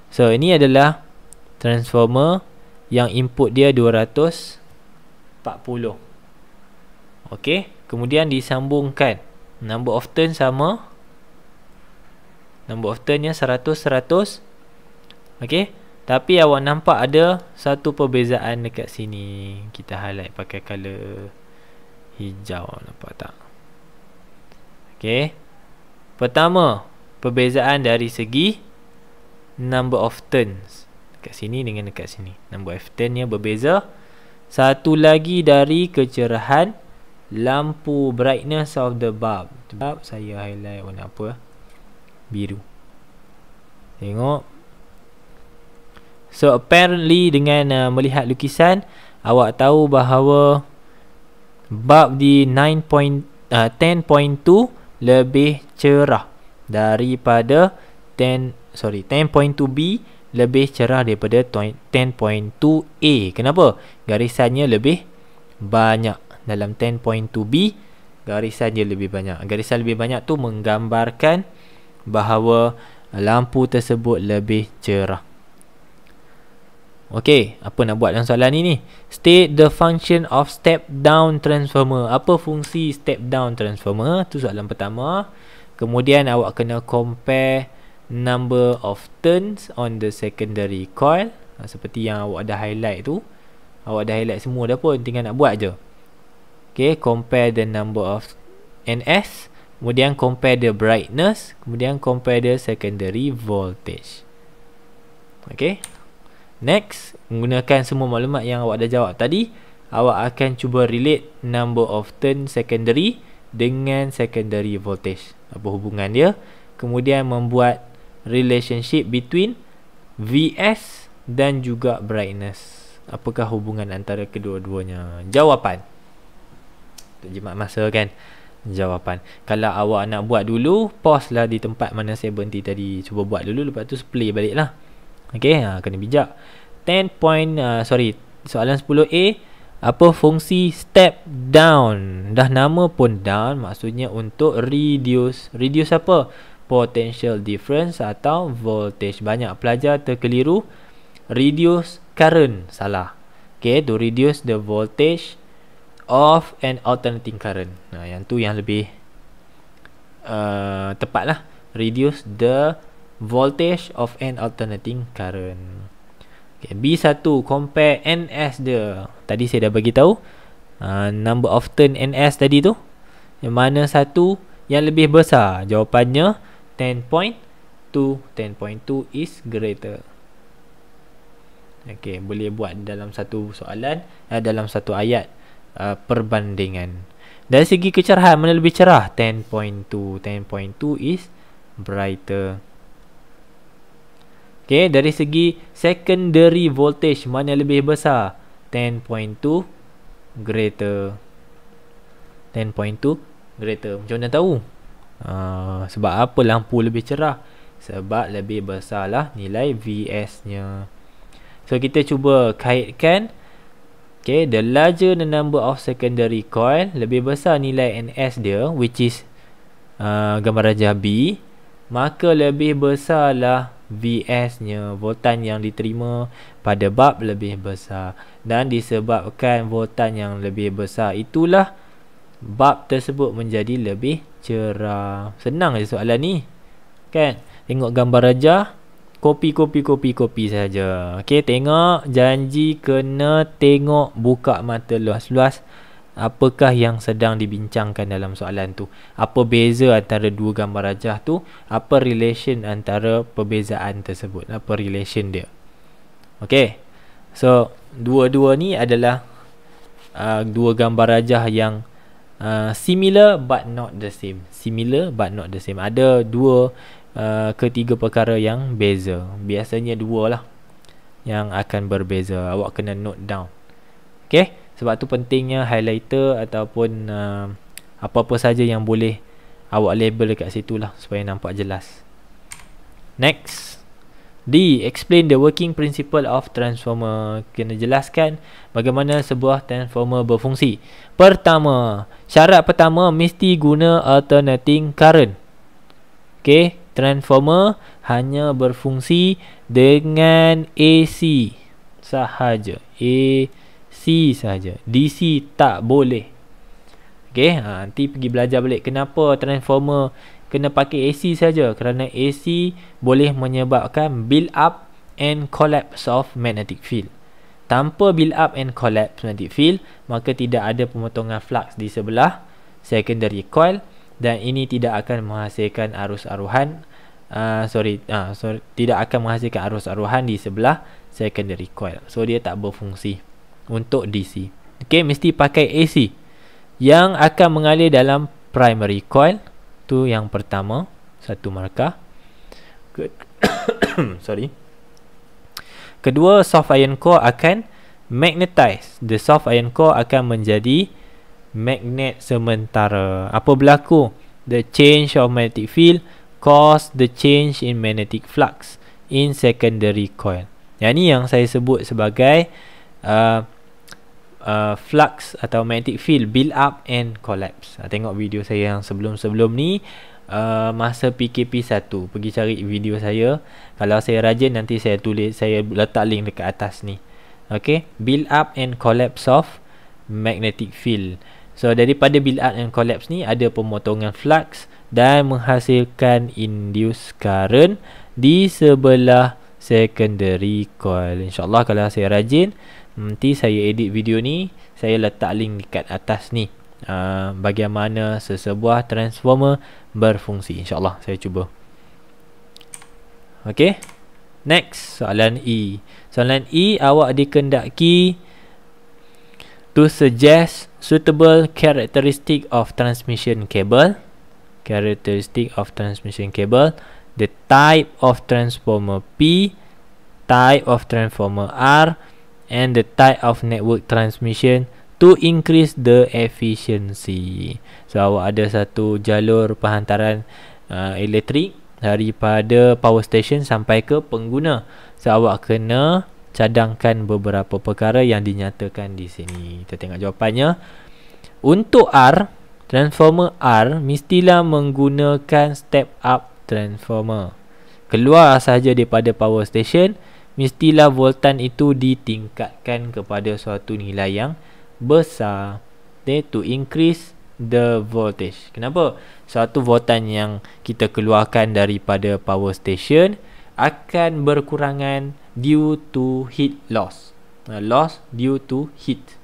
So ini adalah transformer yang input dia 240. Okay, kemudian disambungkan number of turn sama. Number of turnnya 100 100. Okay. Tapi awak nampak ada satu perbezaan dekat sini. Kita highlight pakai color hijau. Nampak tak? Okay. Pertama, perbezaan dari segi number of turns. Dekat sini dengan dekat sini. Number of turn berbeza. Satu lagi dari kecerahan lampu brightness of the bulb. Sebab saya highlight warna apa? Biru. Tengok So apparently dengan uh, melihat lukisan awak tahu bahawa bab di 9 point, uh, 10.2 lebih cerah daripada 10 sorry 10.2b lebih cerah daripada 10.2a. Kenapa? Garisannya lebih banyak dalam 10.2b garisannya lebih banyak. Garisan lebih banyak tu menggambarkan bahawa lampu tersebut lebih cerah. Okey, apa nak buat dalam soalan ni ni? State the function of step down transformer. Apa fungsi step down transformer? Tu soalan pertama. Kemudian awak kena compare number of turns on the secondary coil. Ha, seperti yang awak dah highlight tu. Awak dah highlight semua dah pun, tinggal nak buat je. Okey, compare the number of NS. Kemudian compare the brightness. Kemudian compare the secondary voltage. Okey. Next, menggunakan semua maklumat yang awak dah jawab tadi, awak akan cuba relate number of turn secondary dengan secondary voltage. Apa hubungan dia? Kemudian membuat relationship between VS dan juga brightness. Apakah hubungan antara kedua-duanya? Jawapan. Untuk jimat masa kan? Jawapan. Kalau awak nak buat dulu, pause lah di tempat mana saya berhenti tadi. Cuba buat dulu, lepas tu play balik lah. Okey, ha, kena bijak. 10 point uh, sorry, soalan 10A apa fungsi step down? Dah nama pun down maksudnya untuk reduce. Reduce apa? Potential difference atau voltage. Banyak pelajar terkeliru reduce current. Salah. Okay, to reduce the voltage of an alternating current. Nah, yang tu yang lebih uh, tepat lah. Reduce the voltage of an alternating current. Okay, B1 compare NS dia. Tadi saya dah bagi tahu uh, number of turn NS tadi tu. Yang mana satu yang lebih besar? Jawapannya 10.2. 10.2 is greater. Okey, boleh buat dalam satu soalan uh, dalam satu ayat uh, perbandingan. Dari segi kecerahan mana lebih cerah? 10.2. 10.2 is brighter. Okay, dari segi secondary voltage mana lebih besar? 10.2 greater. 10.2 greater. Macam mana tahu? Uh, sebab apa lampu lebih cerah? Sebab lebih besar lah nilai VS-nya. So, kita cuba kaitkan. Okay, the larger the number of secondary coil, lebih besar nilai NS dia, which is uh, gambar rajah B. Maka lebih besarlah VS-nya voltan yang diterima pada bab lebih besar dan disebabkan voltan yang lebih besar itulah bab tersebut menjadi lebih cerah. Senang je soalan ni. Kan? Tengok gambar raja, kopi kopi kopi kopi saja. Okey, tengok. Janji kena tengok buka mata luas-luas. Apakah yang sedang dibincangkan dalam soalan tu? Apa beza antara dua gambar rajah tu? Apa relation antara perbezaan tersebut? Apa relation dia? Okey. So dua-dua ni adalah uh, dua gambar rajah yang uh, similar but not the same. Similar but not the same. Ada dua uh, ketiga perkara yang beza biasanya dua lah yang akan berbeza awak kena note down okey sebab tu pentingnya highlighter ataupun uh, apa-apa saja yang boleh awak label dekat situ lah supaya nampak jelas. Next. D. Explain the working principle of transformer. Kena jelaskan bagaimana sebuah transformer berfungsi. Pertama, syarat pertama mesti guna alternating current. Okay, transformer hanya berfungsi dengan AC sahaja. AC sahaja. DC tak boleh. Okay, ha, nanti pergi belajar balik kenapa transformer kena pakai AC saja kerana AC boleh menyebabkan build up and collapse of magnetic field. Tanpa build up and collapse magnetic field, maka tidak ada pemotongan flux di sebelah secondary coil dan ini tidak akan menghasilkan arus aruhan uh, sorry, uh, sorry tidak akan menghasilkan arus aruhan di sebelah secondary coil. So dia tak berfungsi untuk DC. Okey, mesti pakai AC yang akan mengalir dalam primary coil Tu yang pertama Satu markah Good. Sorry Kedua soft iron core akan Magnetize The soft iron core akan menjadi Magnet sementara Apa berlaku? The change of magnetic field Cause the change in magnetic flux In secondary coil Yang ni yang saya sebut sebagai uh, uh, flux atau magnetic field build up and collapse. Uh, tengok video saya yang sebelum-sebelum ni uh, masa PKP 1 pergi cari video saya. Kalau saya rajin nanti saya tulis saya letak link dekat atas ni. Okay, build up and collapse of magnetic field. So daripada build up and collapse ni ada pemotongan flux dan menghasilkan induced current di sebelah secondary coil. InsyaAllah kalau saya rajin nanti saya edit video ni saya letak link dekat atas ni. Uh, bagaimana sesebuah transformer berfungsi. Insyaallah saya cuba. Okey next soalan E. Soalan E awak dikendaki to suggest suitable characteristic of transmission cable characteristic of transmission cable the type of transformer P type of transformer R and the type of network transmission to increase the efficiency. So awak ada satu jalur penghantaran uh, elektrik daripada power station sampai ke pengguna. So awak kena cadangkan beberapa perkara yang dinyatakan di sini. Kita tengok jawapannya. Untuk R, transformer R mestilah menggunakan step up transformer. Keluar sahaja daripada power station mestilah voltan itu ditingkatkan kepada suatu nilai yang besar okay, to increase the voltage. Kenapa? Suatu voltan yang kita keluarkan daripada power station akan berkurangan due to heat loss. Uh, loss due to heat.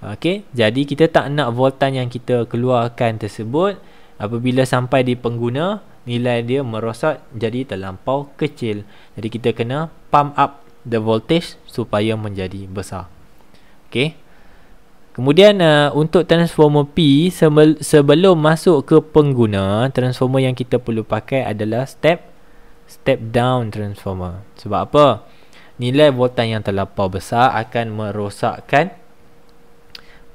Okey, jadi kita tak nak voltan yang kita keluarkan tersebut apabila sampai di pengguna nilai dia merosot jadi terlampau kecil. Jadi kita kena pump up the voltage supaya menjadi besar. Okey. Kemudian uh, untuk transformer P sebelum masuk ke pengguna, transformer yang kita perlu pakai adalah step step down transformer. Sebab apa? Nilai voltan yang terlampau besar akan merosakkan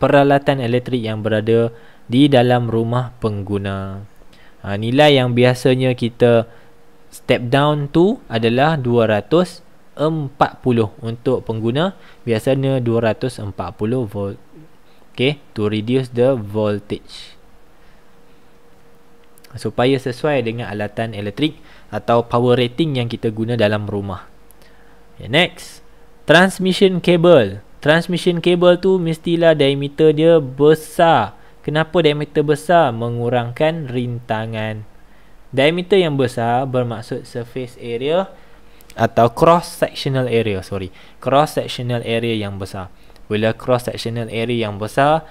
peralatan elektrik yang berada di dalam rumah pengguna. Ha, nilai yang biasanya kita step down tu adalah 240 untuk pengguna. Biasanya 240 volt. Okay to reduce the voltage. Supaya sesuai dengan alatan elektrik atau power rating yang kita guna dalam rumah okay, next transmission cable transmission cable tu mestilah diameter dia besar kenapa diameter besar mengurangkan rintangan Diameter yang besar bermaksud surface area atau cross sectional area, sorry. Cross sectional area yang besar. Bila cross sectional area yang besar,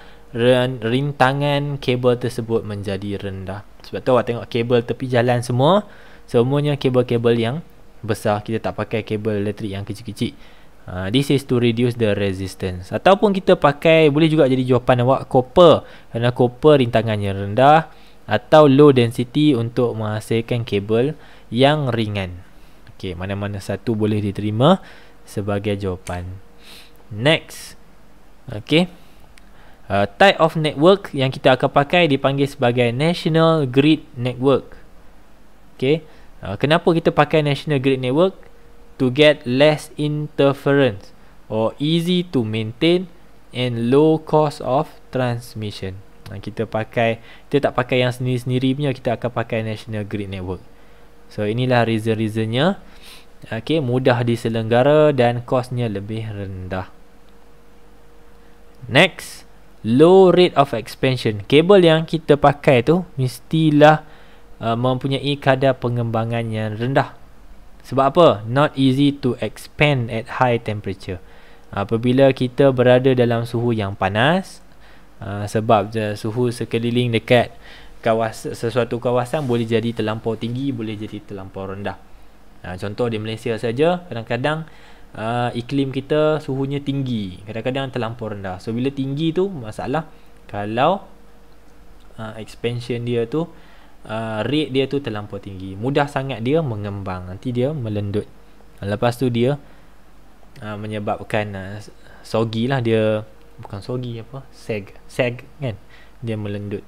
rintangan kabel tersebut menjadi rendah. Sebab tu awak tengok kabel tepi jalan semua, semuanya kabel-kabel yang besar. Kita tak pakai kabel elektrik yang kecil-kecil. Uh, this is to reduce the resistance. Ataupun kita pakai, boleh juga jadi jawapan awak copper. Kerana copper rintangannya rendah atau low density untuk menghasilkan kabel yang ringan. Okey, mana-mana satu boleh diterima sebagai jawapan. Next. Okey. Uh, type of network yang kita akan pakai dipanggil sebagai National Grid Network. Okey. Uh, kenapa kita pakai National Grid Network? To get less interference or easy to maintain and low cost of transmission. Uh, kita pakai, kita tak pakai yang sendiri-sendiri punya, kita akan pakai National Grid Network. So inilah reason-reasonnya. Okay, mudah diselenggara dan kosnya lebih rendah. Next, low rate of expansion. Kabel yang kita pakai tu mestilah uh, mempunyai kadar pengembangan yang rendah. Sebab apa? Not easy to expand at high temperature. Apabila kita berada dalam suhu yang panas, uh, sebab uh, suhu sekeliling dekat kawas sesuatu kawasan boleh jadi terlampau tinggi, boleh jadi terlampau rendah. Uh, contoh di Malaysia saja, kadang-kadang uh, iklim kita suhunya tinggi, kadang-kadang terlampau rendah. So bila tinggi tu masalah kalau uh, expansion dia tu uh, rate dia tu terlampau tinggi. Mudah sangat dia mengembang. Nanti dia melendut. Lepas tu dia uh, menyebabkan uh, soggy lah dia. Bukan soggy apa? Sag. Sag kan? Dia melendut.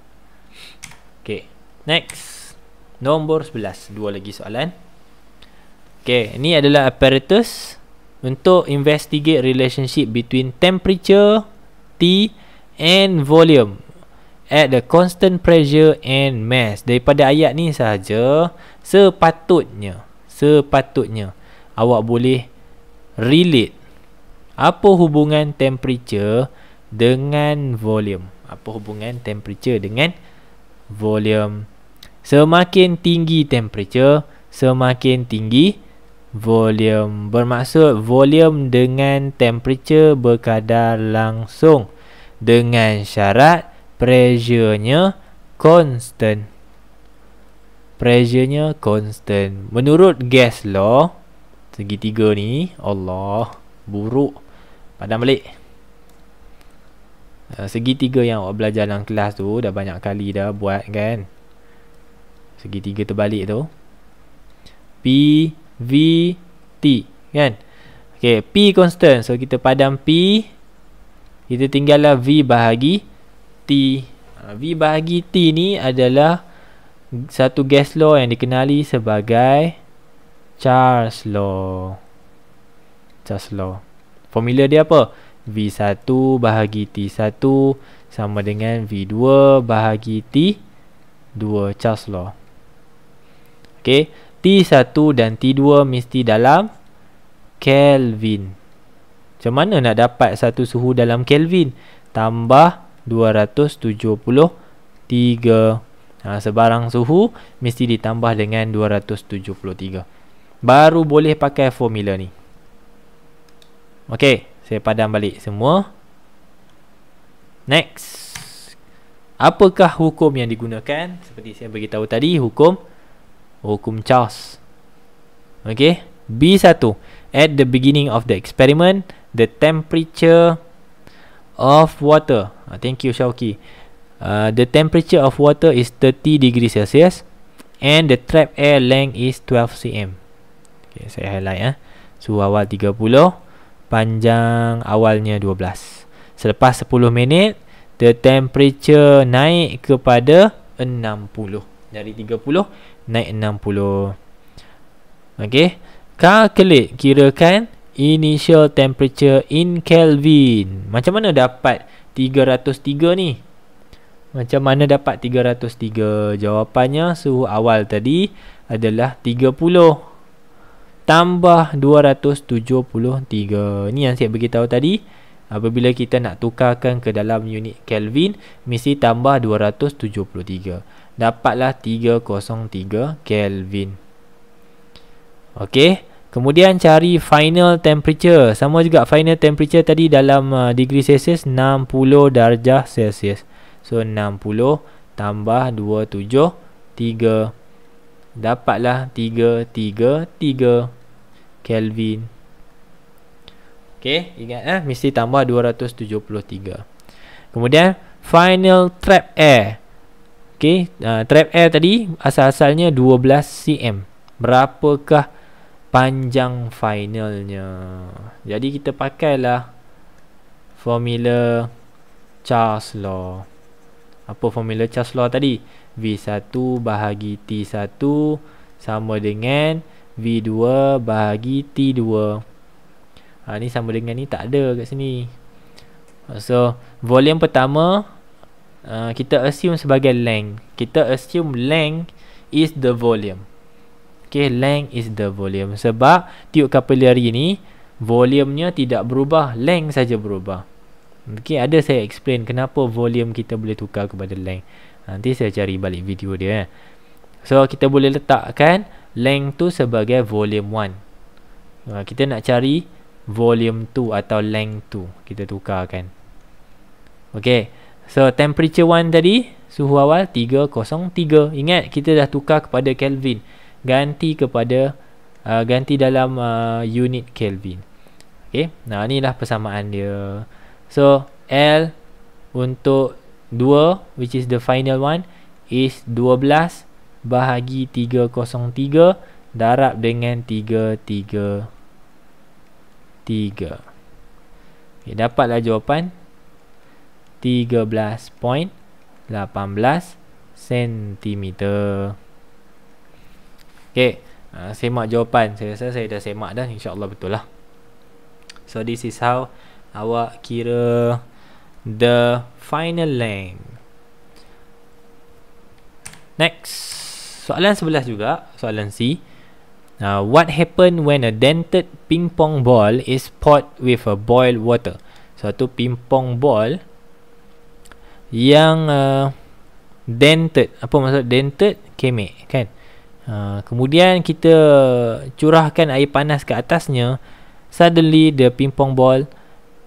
Okay next. Nombor 11 dua lagi soalan. Okay ini adalah apparatus untuk investigate relationship between temperature T and volume at the constant pressure and mass. Daripada ayat ni saja sepatutnya sepatutnya awak boleh relate apa hubungan temperature dengan volume. Apa hubungan temperature dengan volume? Semakin tinggi temperature, semakin tinggi volume. Bermaksud volume dengan temperature berkadar langsung dengan syarat pressure-nya constant. Pressure-nya constant. Menurut gas law, segitiga ni, Allah, buruk. Padam balik. Uh, segitiga yang awak belajar dalam kelas tu, dah banyak kali dah buat kan. Segitiga terbalik tu. P, V, T. Kan? Okay, P constant. So, kita padam P. Kita tinggallah V bahagi T. Ha, V bahagi T ni adalah satu gas law yang dikenali sebagai Charles law. Charles law. Formula dia apa? V1 bahagi T1 sama dengan V2 bahagi T2 Charles law. Ok T1 dan T2 mesti dalam Kelvin. Macam mana nak dapat satu suhu dalam Kelvin? Tambah 273 ha, Sebarang suhu Mesti ditambah dengan 273 Baru boleh pakai formula ni. Okey, Saya padam balik semua. Next. Apakah hukum yang digunakan? Seperti saya beritahu tadi Hukum Hukum Charles. Okey, B1 At the beginning of the experiment The temperature of water. Uh, thank you Shauki. Uh, the temperature of water is 30 degree Celsius and the trap air length is 12 cm. Okay, saya highlight. Eh. Suhu awal 30, panjang awalnya 12. Selepas 10 minit, the temperature naik kepada 60. Dari 30 naik 60. Okey. Calculate kirakan initial temperature in Kelvin. Macam mana dapat 303 ni? Macam mana dapat 303? Jawapannya suhu awal tadi adalah 30 tambah 273. Ni yang saya beritahu tadi. Apabila kita nak tukarkan ke dalam unit Kelvin, mesti tambah 273. Dapatlah 303 Kelvin. Okey. Kemudian cari final temperature. Sama juga final temperature tadi dalam uh, degree Celsius 60 darjah Celsius. So 60 tambah 27 3 dapatlah 333 Kelvin. Okey, ingat eh mesti tambah 273. Kemudian final trap air. Okey, uh, trap air tadi asal-asalnya 12 cm. Berapakah panjang finalnya. Jadi kita pakailah formula Charles law. Apa formula Charles law tadi? V1 bahagi T1 sama dengan V2 bahagi T2 ha, ni sama dengan ni tak ada kat sini so volume pertama uh, kita assume sebagai length kita assume length is the volume Okay, length is the volume. Sebab tube capillary ni volumenya tidak berubah length saja berubah. Okay, ada saya explain kenapa volume kita boleh tukar kepada length. Nanti saya cari balik video dia eh. so kita boleh letakkan length tu sebagai volume 1 uh, kita nak cari volume 2 atau length 2 kita tukarkan. Ok so temperature 1 tadi suhu awal 303 ingat kita dah tukar kepada Kelvin ganti kepada uh, ganti dalam uh, unit Kelvin. Ok nah inilah persamaan dia. So L untuk 2 which is the final one is 12 bahagi 303 darab dengan 333 okay, dapatlah jawapan. 13.18 cm ok uh, semak jawapan saya rasa saya dah semak dah insyaAllah betul lah so this is how awak kira the final length next Soalan sebelah juga, soalan C. Uh, what happen when a dented ping pong ball is poured with a boiled water? Satu ping pong ball yang uh, dented. Apa maksud dented? Kemek, kan? Uh, kemudian kita curahkan air panas ke atasnya. Suddenly the ping pong ball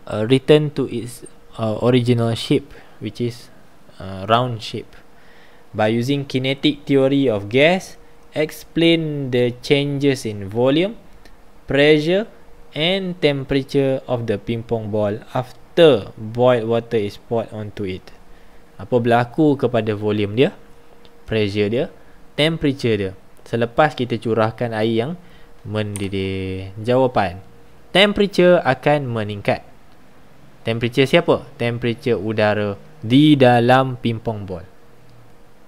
uh, return to its uh, original shape, which is uh, round shape. By using kinetic theory of gas, explain the changes in volume, pressure and temperature of the ping pong ball after boiled water is poured onto it. Apa berlaku kepada volume dia, pressure dia, temperature dia selepas kita curahkan air yang mendidih. Jawapan. Temperature akan meningkat. Temperature siapa? Temperature udara di dalam ping pong ball.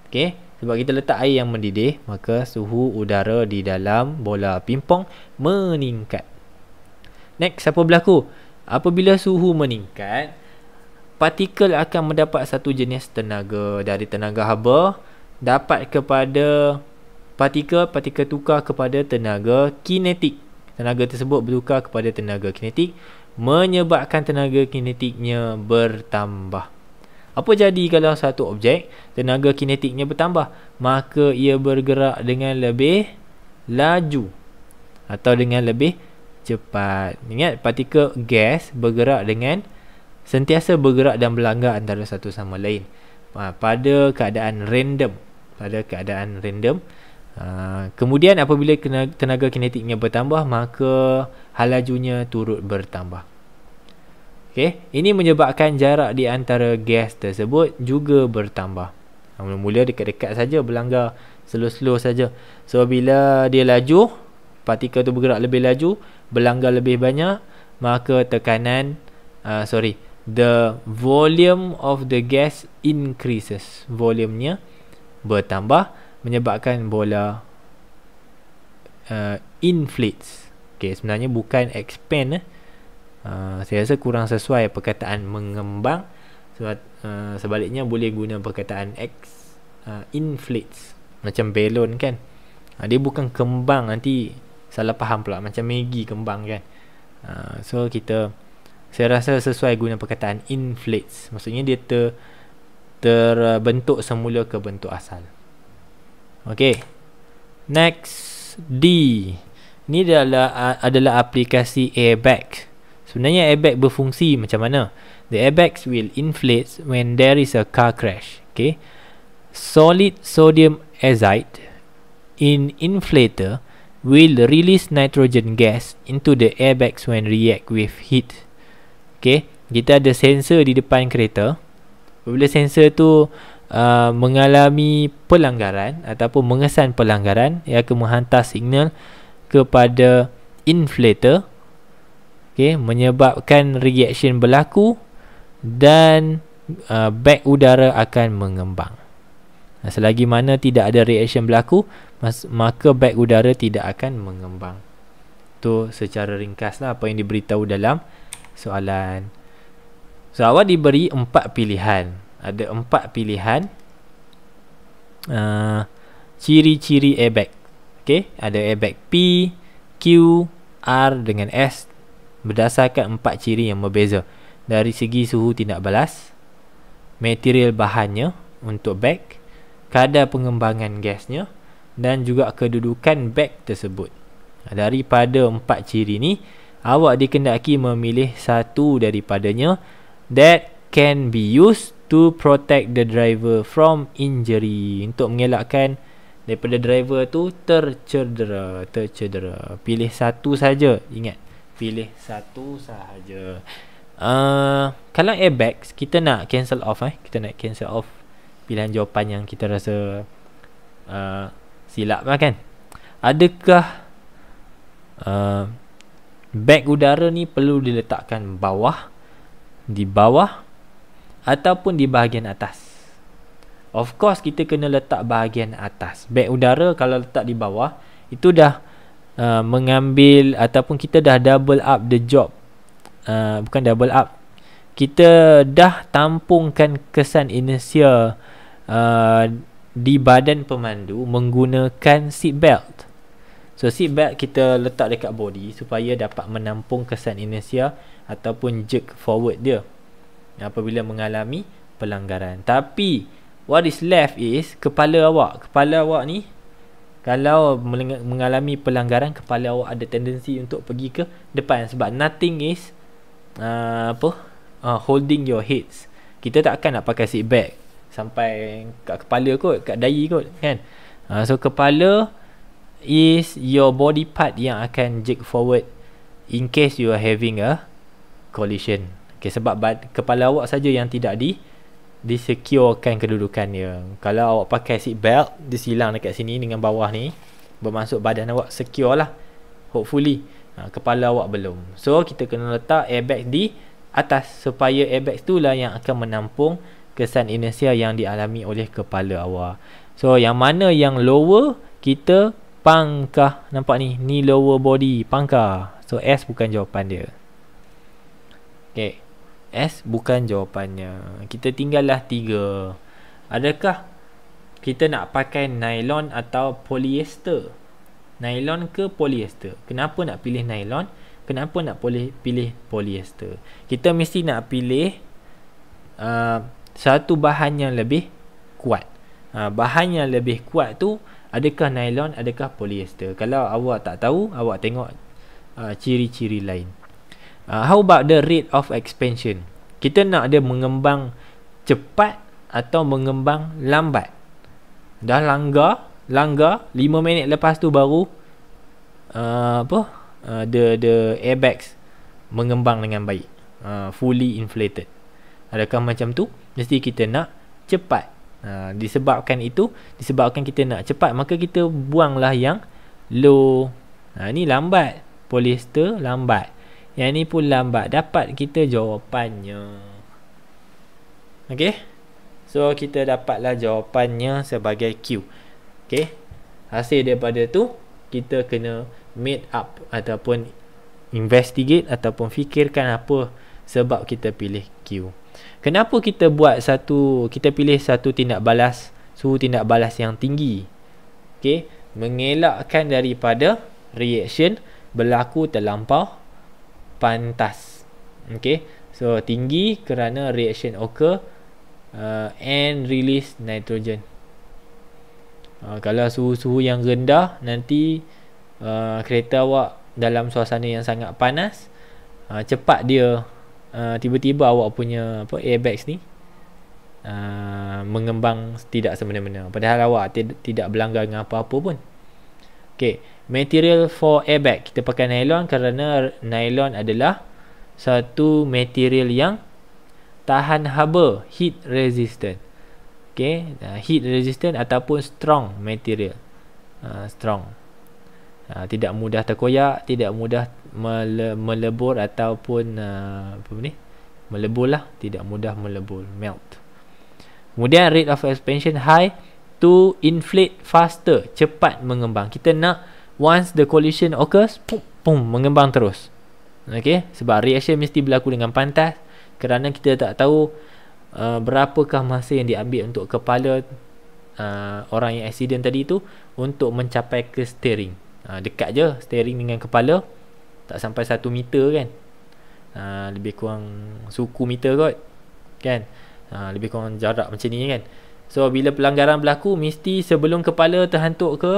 Okey, sebab kita letak air yang mendidih, maka suhu udara di dalam bola pingpong meningkat. Next, apa berlaku? Apabila suhu meningkat, partikel akan mendapat satu jenis tenaga dari tenaga haba dapat kepada partikel, partikel tukar kepada tenaga kinetik. Tenaga tersebut bertukar kepada tenaga kinetik menyebabkan tenaga kinetiknya bertambah. Apa jadi kalau satu objek tenaga kinetiknya bertambah? Maka ia bergerak dengan lebih laju atau dengan lebih cepat. Ingat partikel gas bergerak dengan sentiasa bergerak dan berlanggar antara satu sama lain. Ha, pada keadaan random. Pada keadaan random. Ha, kemudian apabila tenaga kinetiknya bertambah maka hal lajunya turut bertambah. Okay. Ini menyebabkan jarak di antara gas tersebut juga bertambah. Mula-mula dekat-dekat saja berlanggar slow-slow saja. So bila dia laju, partikel tu bergerak lebih laju, berlanggar lebih banyak, maka tekanan uh, sorry, the volume of the gas increases. Volumenya bertambah menyebabkan bola uh, inflates. Okay, sebenarnya bukan expand eh. Uh, saya rasa kurang sesuai perkataan mengembang. Sebab uh, sebaliknya boleh guna perkataan x uh, inflates. Macam balon kan. Uh, dia bukan kembang. Nanti salah faham pula. Macam Maggi kembang kan. Uh, so kita saya rasa sesuai guna perkataan inflates. Maksudnya dia ter terbentuk semula ke bentuk asal Okay Next D Ini adalah adalah aplikasi airbag Sebenarnya airbag berfungsi macam mana? The airbags will inflate when there is a car crash. Okay. Solid sodium azide in inflator will release nitrogen gas into the airbags when react with heat. Okay. Kita ada sensor di depan kereta. Bila sensor tu uh, mengalami pelanggaran ataupun mengesan pelanggaran, ia akan menghantar signal kepada inflator okay, menyebabkan reaction berlaku dan uh, bag udara akan mengembang. Selagi mana tidak ada reaction berlaku, maka beg udara tidak akan mengembang. Tu secara ringkas lah apa yang diberitahu dalam soalan. So awak diberi empat pilihan. Ada empat pilihan. Uh, ciri-ciri airbag. Okay, ada airbag P, Q, R dengan S berdasarkan empat ciri yang berbeza. Dari segi suhu tindak balas, material bahannya untuk bag, kadar pengembangan gasnya dan juga kedudukan bag tersebut. Daripada empat ciri ni, awak dikendaki memilih satu daripadanya that can be used to protect the driver from injury. Untuk mengelakkan daripada driver tu tercedera tercedera. Pilih satu saja ingat. Pilih satu sahaja uh, kalau airbags kita nak cancel off eh. Kita nak cancel off pilihan jawapan yang kita rasa uh, silap lah kan. Adakah uh, bag udara ni perlu diletakkan bawah di bawah ataupun di bahagian atas Of course kita kena letak bahagian atas. Beg udara kalau letak di bawah itu dah uh, mengambil ataupun kita dah double up the job. Uh, bukan double up. Kita dah tampungkan kesan inersia uh, di badan pemandu menggunakan seat belt. So seat belt kita letak dekat body supaya dapat menampung kesan inersia ataupun jerk forward dia apabila mengalami pelanggaran. Tapi what is left is kepala awak. Kepala awak ni kalau mengalami pelanggaran kepala awak ada tendensi untuk pergi ke depan. Sebab nothing is uh, apa uh, holding your heads. Kita tak akan nak pakai seat belt sampai kat kepala kot kat dahi kot kan? Uh, so kepala is your body part yang akan jerk forward in case you are having a collision okay, sebab kepala awak saja yang tidak di disecurekan kedudukan dia. Kalau awak pakai seat belt, dia silang dekat sini dengan bawah ni. Bermaksud badan awak secure lah. Hopefully. Ha, kepala awak belum. So, kita kena letak airbag di atas. Supaya airbag tu lah yang akan menampung kesan inersia yang dialami oleh kepala awak. So, yang mana yang lower, kita pangkah. Nampak ni? Ni lower body. Pangkah. So, S bukan jawapan dia. Okay. S bukan jawapannya. Kita tinggallah tiga. Adakah kita nak pakai nylon atau polyester? Nylon ke polyester? Kenapa nak pilih nylon? Kenapa nak pilih, pilih polyester? Kita mesti nak pilih uh, satu bahan yang lebih kuat. Uh, bahan yang lebih kuat tu adakah nylon, adakah polyester? Kalau awak tak tahu, awak tengok uh, ciri-ciri lain. Uh, how about the rate of expansion? Kita nak dia mengembang cepat atau mengembang lambat. Dah langgar, langgar 5 minit lepas tu baru uh, apa? Uh, the the airbags mengembang dengan baik. Uh, fully inflated. Adakah macam tu? Mesti kita nak cepat. Uh, disebabkan itu, disebabkan kita nak cepat, maka kita buanglah yang low. Nah, ini lambat. Polyester lambat. Yang ni pun lambat. Dapat kita jawapannya. Okay So kita dapatlah jawapannya sebagai Q. Okay Hasil daripada tu Kita kena made up Ataupun investigate Ataupun fikirkan apa Sebab kita pilih Q. Kenapa kita buat satu Kita pilih satu tindak balas Suhu tindak balas yang tinggi? Okay Mengelakkan daripada Reaction Berlaku terlampau pantas. Okay. So tinggi kerana reaction occur uh, and release nitrogen. Uh, kalau suhu-suhu yang rendah nanti uh, kereta awak dalam suasana yang sangat panas uh, cepat dia uh, tiba-tiba awak punya apa airbags ni uh, mengembang tidak semena-mena padahal awak tidak berlanggar dengan apa-apa pun. Okay material for airbag. Kita pakai nylon kerana nylon adalah satu material yang tahan haba heat resistant. Okay uh, heat resistant ataupun strong material. Uh, strong. Uh, tidak mudah terkoyak tidak mudah mele melebur ataupun uh, apa ni? Melebur lah. Tidak mudah melebur melt. Kemudian rate of expansion high to inflate faster, cepat mengembang. Kita nak once the collision occurs, pum, pum mengembang terus. Okey, sebab reaction mesti berlaku dengan pantas kerana kita tak tahu uh, berapakah masa yang diambil untuk kepala uh, orang yang accident tadi tu untuk mencapai ke steering. Uh, dekat je steering dengan kepala tak sampai 1 meter kan. Uh, lebih kurang suku meter kot. Kan? Uh, lebih kurang jarak macam ni kan. So bila pelanggaran berlaku mesti sebelum kepala terhantuk ke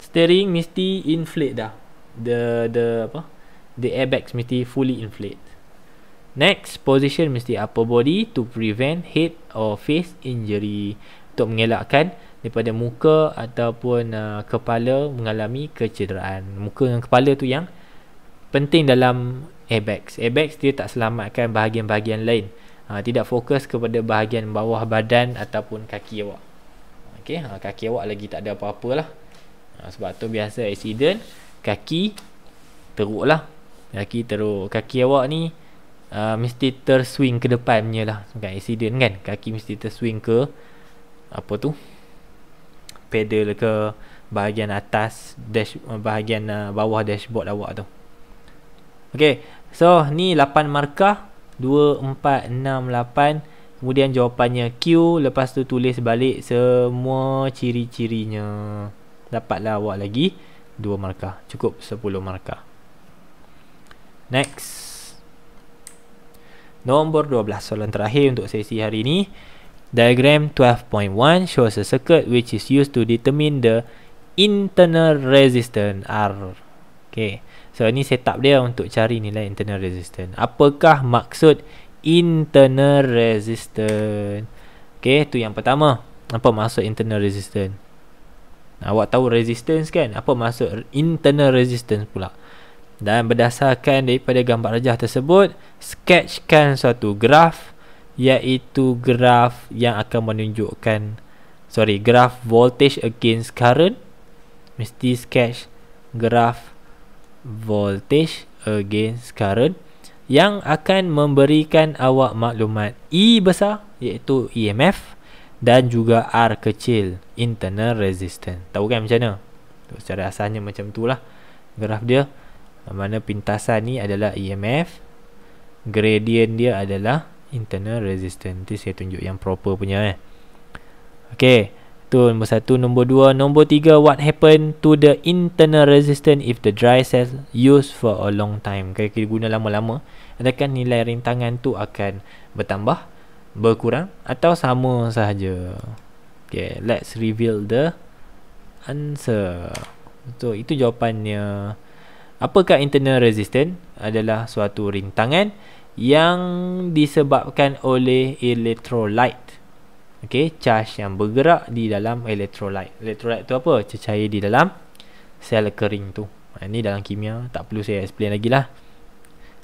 steering mesti inflate dah. The the apa? the airbags mesti fully inflate. Next, position mesti upper body to prevent head or face injury untuk mengelakkan daripada muka ataupun uh, kepala mengalami kecederaan. Muka dan kepala tu yang penting dalam airbags. Airbags dia tak selamatkan bahagian-bahagian lain. Uh, tidak fokus kepada bahagian bawah badan ataupun kaki awak. Okay, uh, kaki awak lagi tak ada apa-apa Uh, sebab tu biasa accident, kaki teruk lah. Kaki teruk. Kaki awak ni uh, mesti terswing ke depan punya lah. Bukan accident kan? Kaki mesti terswing ke apa tu? Pedal ke bahagian atas dash bahagian uh, bawah dashboard awak tu. Okey so ni 8 markah. 2 4 6 8 kemudian jawapannya Q. Lepas tu tulis balik semua ciri-cirinya dapatlah awak lagi 2 markah cukup 10 markah Next. Nombor 12 soalan terakhir untuk sesi hari ini. Diagram 12.1 shows a circuit which is used to determine the internal resistance R. Okay. So ini setup dia untuk cari nilai internal resistance. Apakah maksud internal resistance? Okay, tu yang pertama. Apa maksud internal resistance? Awak tahu resistance kan? Apa maksud internal resistance pula? dan berdasarkan daripada gambar rajah tersebut sketchkan suatu graf iaitu graf yang akan menunjukkan sorry graf voltage against current mesti sketch graf voltage against current yang akan memberikan awak maklumat E besar iaitu EMF dan juga R kecil internal resistance tahu kan macam mana? Secara asalnya macam itulah graf dia. Mana pintasan ni adalah EMF gradient dia adalah internal resistance nanti saya tunjuk yang proper punya eh. Ok tu nombor satu. Nombor dua nombor tiga what happen to the internal resistance if the dry cell used for a long time? Kalau kita guna lama-lama. Adakah nilai rintangan tu akan bertambah berkurang atau sama sahaja ok let's reveal the answer so itu jawapannya Apakah internal resistance? Adalah suatu rintangan yang disebabkan oleh electrolyte. Okey, charge yang bergerak di dalam electrolyte. Electrolyte tu apa? Cecair di dalam sel kering tu. Ha, ini dalam kimia, tak perlu saya explain lagi lah.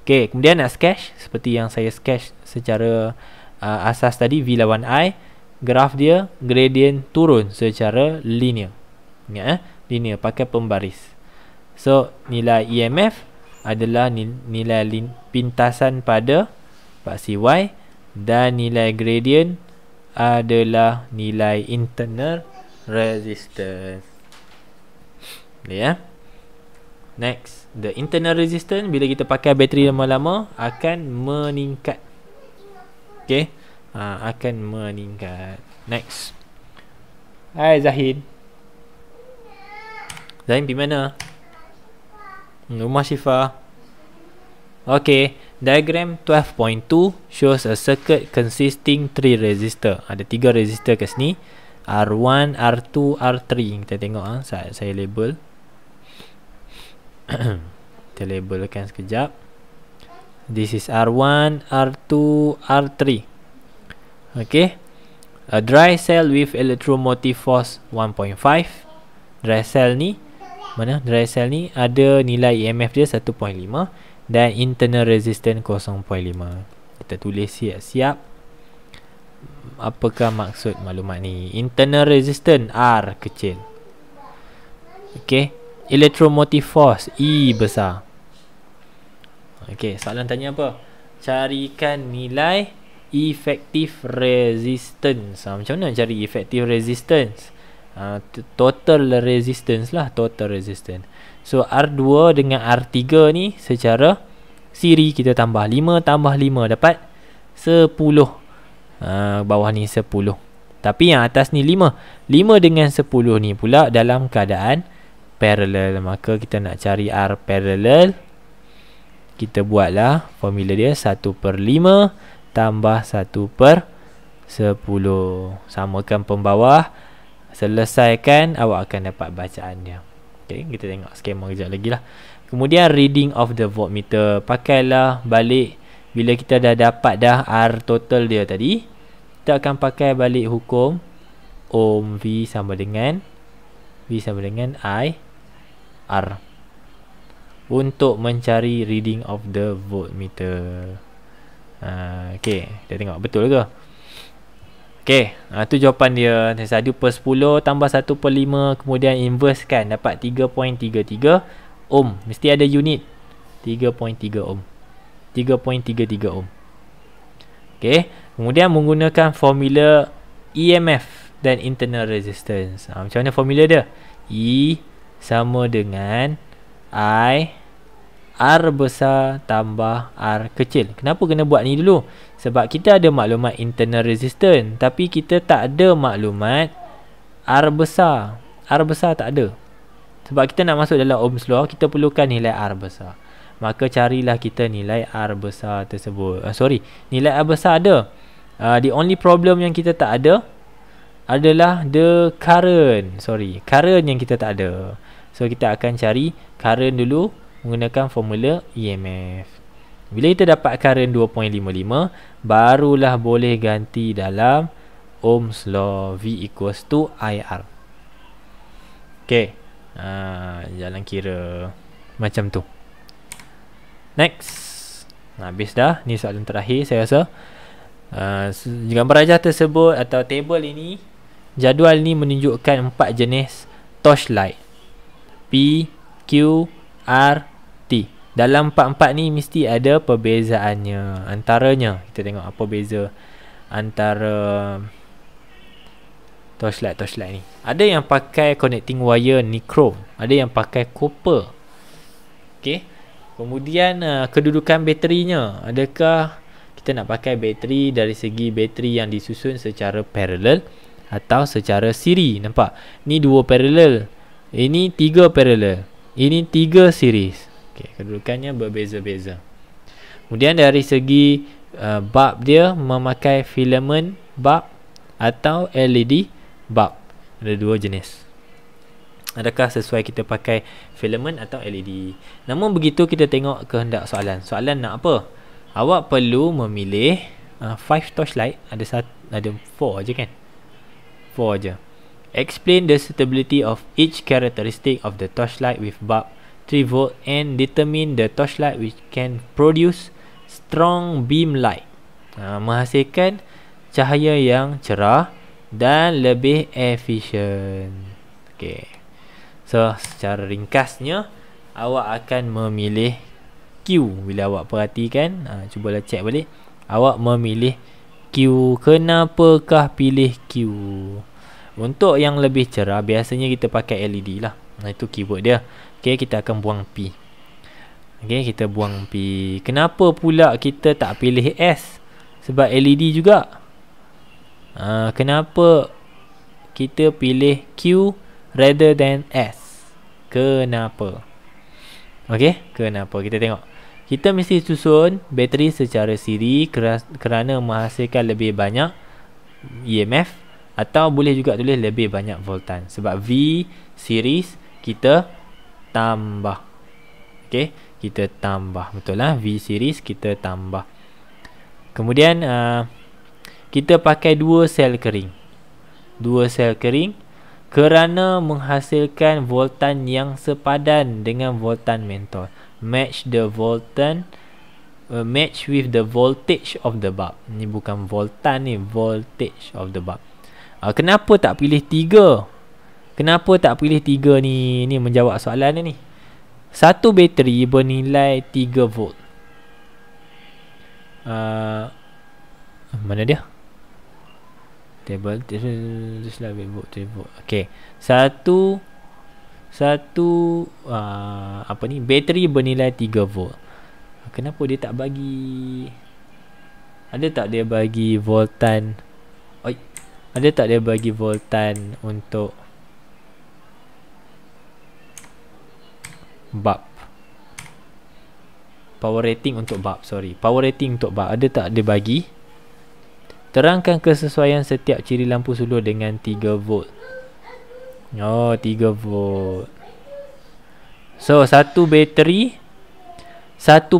Okey, kemudian nak sketch seperti yang saya sketch secara uh, asas tadi V lawan I. Graf dia gradient turun secara linear. Ingat eh? Linear pakai pembaris. So nilai EMF adalah nilai pintasan pada paksi Y dan nilai gradient adalah nilai internal resistance. Ya. Yeah. Next, the internal resistance bila kita pakai bateri lama-lama akan meningkat. Okay, ha, akan meningkat. Next. Hai Zahid. Zahid pergi mana? Rumah Syifa Okay Diagram 12.2 Shows a circuit consisting 3 resistor Ada 3 resistor kat sini R1, R2, R3 Kita tengok ha. saya, saya label Kita labelkan sekejap This is R1, R2, R3 Okay A dry cell with electromotive force 1.5 Dry cell ni mana? Dry cell ni ada nilai EMF dia 1.5 dan internal resistance 0.5 kita tulis siap-siap. Apakah maksud maklumat ni? Internal resistance R kecil. Ok. Electromotive force E besar ok soalan tanya apa? Carikan nilai effective resistance. Ha, macam mana cari effective resistance? Uh, total resistance lah total resistance. So R2 dengan R3 ni secara siri kita tambah 5 tambah 5 dapat 10 uh, bawah ni 10 tapi yang atas ni 5 5 dengan 10 ni pula dalam keadaan parallel. Maka kita nak cari R parallel kita buatlah formula dia 1 per 5 tambah 1 per 10 samakan pembawah selesaikan awak akan dapat bacaan dia. Okay, kita tengok skema kejap lagi lah. Kemudian reading of the voltmeter. Pakailah balik. Bila kita dah dapat dah R total dia tadi kita akan pakai balik hukum ohm V sama dengan V sama dengan I R untuk mencari reading of the voltmeter. Uh, okay, kita tengok betul ke? Okay, uh, tu jawapan dia. 1 per 10 tambah 1 per 5 kemudian inverse kan dapat 3.33 ohm. Mesti ada unit 3.3 ohm. 3.33 ohm. Okay, kemudian menggunakan formula EMF dan internal resistance. Uh, macam mana formula dia? E sama dengan I R besar tambah R kecil. Kenapa kena buat ni dulu? Sebab kita ada maklumat internal resistance tapi kita tak ada maklumat R besar. R besar tak ada. Sebab kita nak masuk dalam Ohm's law, kita perlukan nilai R besar. Maka carilah kita nilai R besar tersebut. Uh, sorry, nilai R besar ada. Uh, the only problem yang kita tak ada adalah the current. Sorry, current yang kita tak ada. So kita akan cari current dulu menggunakan formula EMF. Bila kita dapat current 2.55, barulah boleh ganti dalam Ohm's law V equals to IR. Okay. Ha, jalan kira macam tu. Next. Habis dah. Ni soalan terakhir saya rasa. Uh, gambar rajah tersebut atau table ini jadual ni menunjukkan empat jenis torchlight P, Q, R, dalam empat-empat ni mesti ada perbezaannya. Antaranya Kita tengok apa beza Antara Torchlight-torchlight ni. Ada yang pakai connecting wire nichrome Ada yang pakai copper. Okay Kemudian uh, kedudukan baterinya. Adakah kita nak pakai bateri dari segi bateri yang disusun secara parallel Atau secara siri? Nampak? Ni dua parallel. Ini tiga parallel. Ini tiga series Okey, kedudukannya berbeza-beza. Kemudian dari segi uh, bulb dia memakai filament bulb atau LED bulb. Ada dua jenis. Adakah sesuai kita pakai filament atau LED? Namun begitu kita tengok kehendak soalan. Soalan nak apa? Awak perlu memilih 5 uh, torchlight. Ada satu, ada 4 aja kan? 4 aja. Explain the suitability of each characteristic of the torchlight with bulb 3 volt and determine the torchlight which can produce strong beam light. Ha, menghasilkan cahaya yang cerah dan lebih efisien. Okay. so secara ringkasnya awak akan memilih Q. Bila awak perhatikan ha, cubalah check balik. Awak memilih Q. Kenapakah pilih Q? Untuk yang lebih cerah biasanya kita pakai LED lah. Nah itu keyword dia Okay, kita akan buang P. Okay, kita buang P. Kenapa pula kita tak pilih S? Sebab LED juga. Uh, kenapa kita pilih Q rather than S? Kenapa? Okay, kenapa? Kita tengok. Kita mesti susun bateri secara siri kerana menghasilkan lebih banyak EMF atau boleh juga tulis lebih banyak voltan. Sebab V series kita tambah. Okey kita tambah. Betul lah V series kita tambah. Kemudian uh, kita pakai dua sel kering. Dua sel kering kerana menghasilkan voltan yang sepadan dengan voltan mentol match the voltan uh, match with the voltage of the bulb. Ni bukan voltan ni voltage of the bulb. Uh, kenapa tak pilih tiga Kenapa tak pilih tiga ni? Ni menjawab soalan ni. Satu bateri bernilai 3 volt. Uh, mana dia? table this lah volt table okey satu satu uh, apa ni bateri bernilai 3 volt kenapa dia tak bagi ada tak dia bagi voltan oi ada tak dia bagi voltan untuk bulb power rating untuk bulb sorry. Power rating untuk bulb ada tak dia bagi? Terangkan kesesuaian setiap ciri lampu suluh dengan 3 volt. Oh 3 volt. So satu bateri 1.5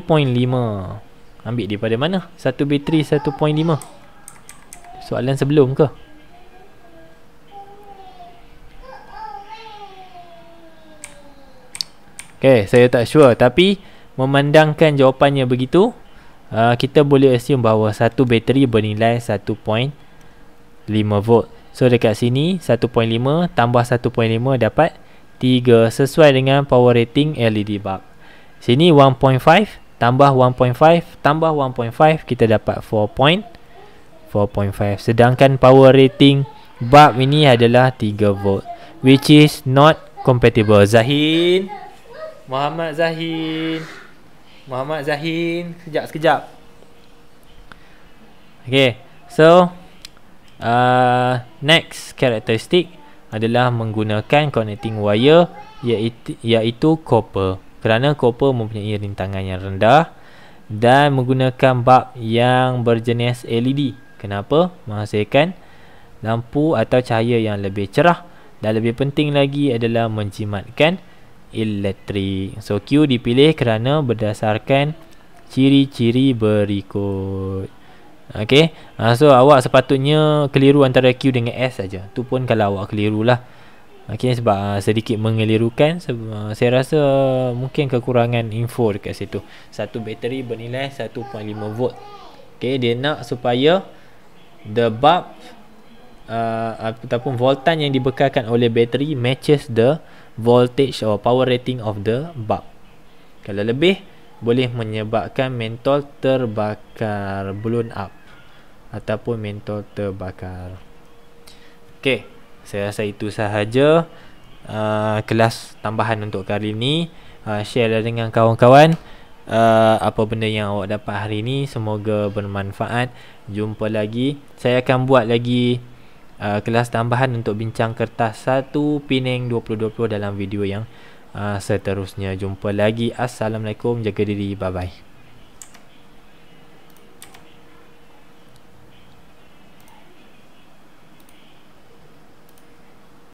Ambil daripada mana? Satu bateri 1.5 Soalan sebelum ke? Okay, saya tak sure Tapi Memandangkan jawapannya begitu uh, Kita boleh assume bahawa Satu bateri bernilai 1.5 volt So dekat sini 1.5 tambah 1.5 dapat 3 sesuai dengan power rating LED bulb. Sini 1.5 tambah 1.5 tambah 1.5 kita dapat 4.4.5 sedangkan power rating bulb ini adalah 3 volt which is not compatible. Zahin Muhammad Zahin Muhammad Zahin sekejap sekejap. Okay, so uh, next characteristic adalah menggunakan connecting wire iaitu, iaitu copper kerana copper mempunyai rintangan yang rendah dan menggunakan bulb yang berjenis LED kenapa? menghasilkan lampu atau cahaya yang lebih cerah dan lebih penting lagi adalah menjimatkan elektrik so Q dipilih kerana berdasarkan ciri-ciri berikut. Okay uh, So awak sepatutnya Keliru antara Q dengan S saja. Tu pun kalau awak keliru lah Okay sebab uh, sedikit mengelirukan sebab, uh, Saya rasa Mungkin kekurangan info dekat situ. Satu bateri bernilai 1.5 volt. Okay dia nak supaya The bulb uh, Ataupun voltan yang dibekalkan oleh bateri Matches the voltage or power rating of the bulb Kalau lebih Boleh menyebabkan mentol terbakar Blown up ataupun mentol terbakar. Okey, saya rasa itu sahaja uh, kelas tambahan untuk kali ini. Uh, share dengan kawan-kawan uh, apa benda yang awak dapat hari ini. Semoga bermanfaat. Jumpa lagi. Saya akan buat lagi uh, kelas tambahan untuk bincang kertas 1 Penang 2020 dalam video yang uh, seterusnya. Jumpa lagi. Assalamualaikum. Jaga diri. Bye-bye.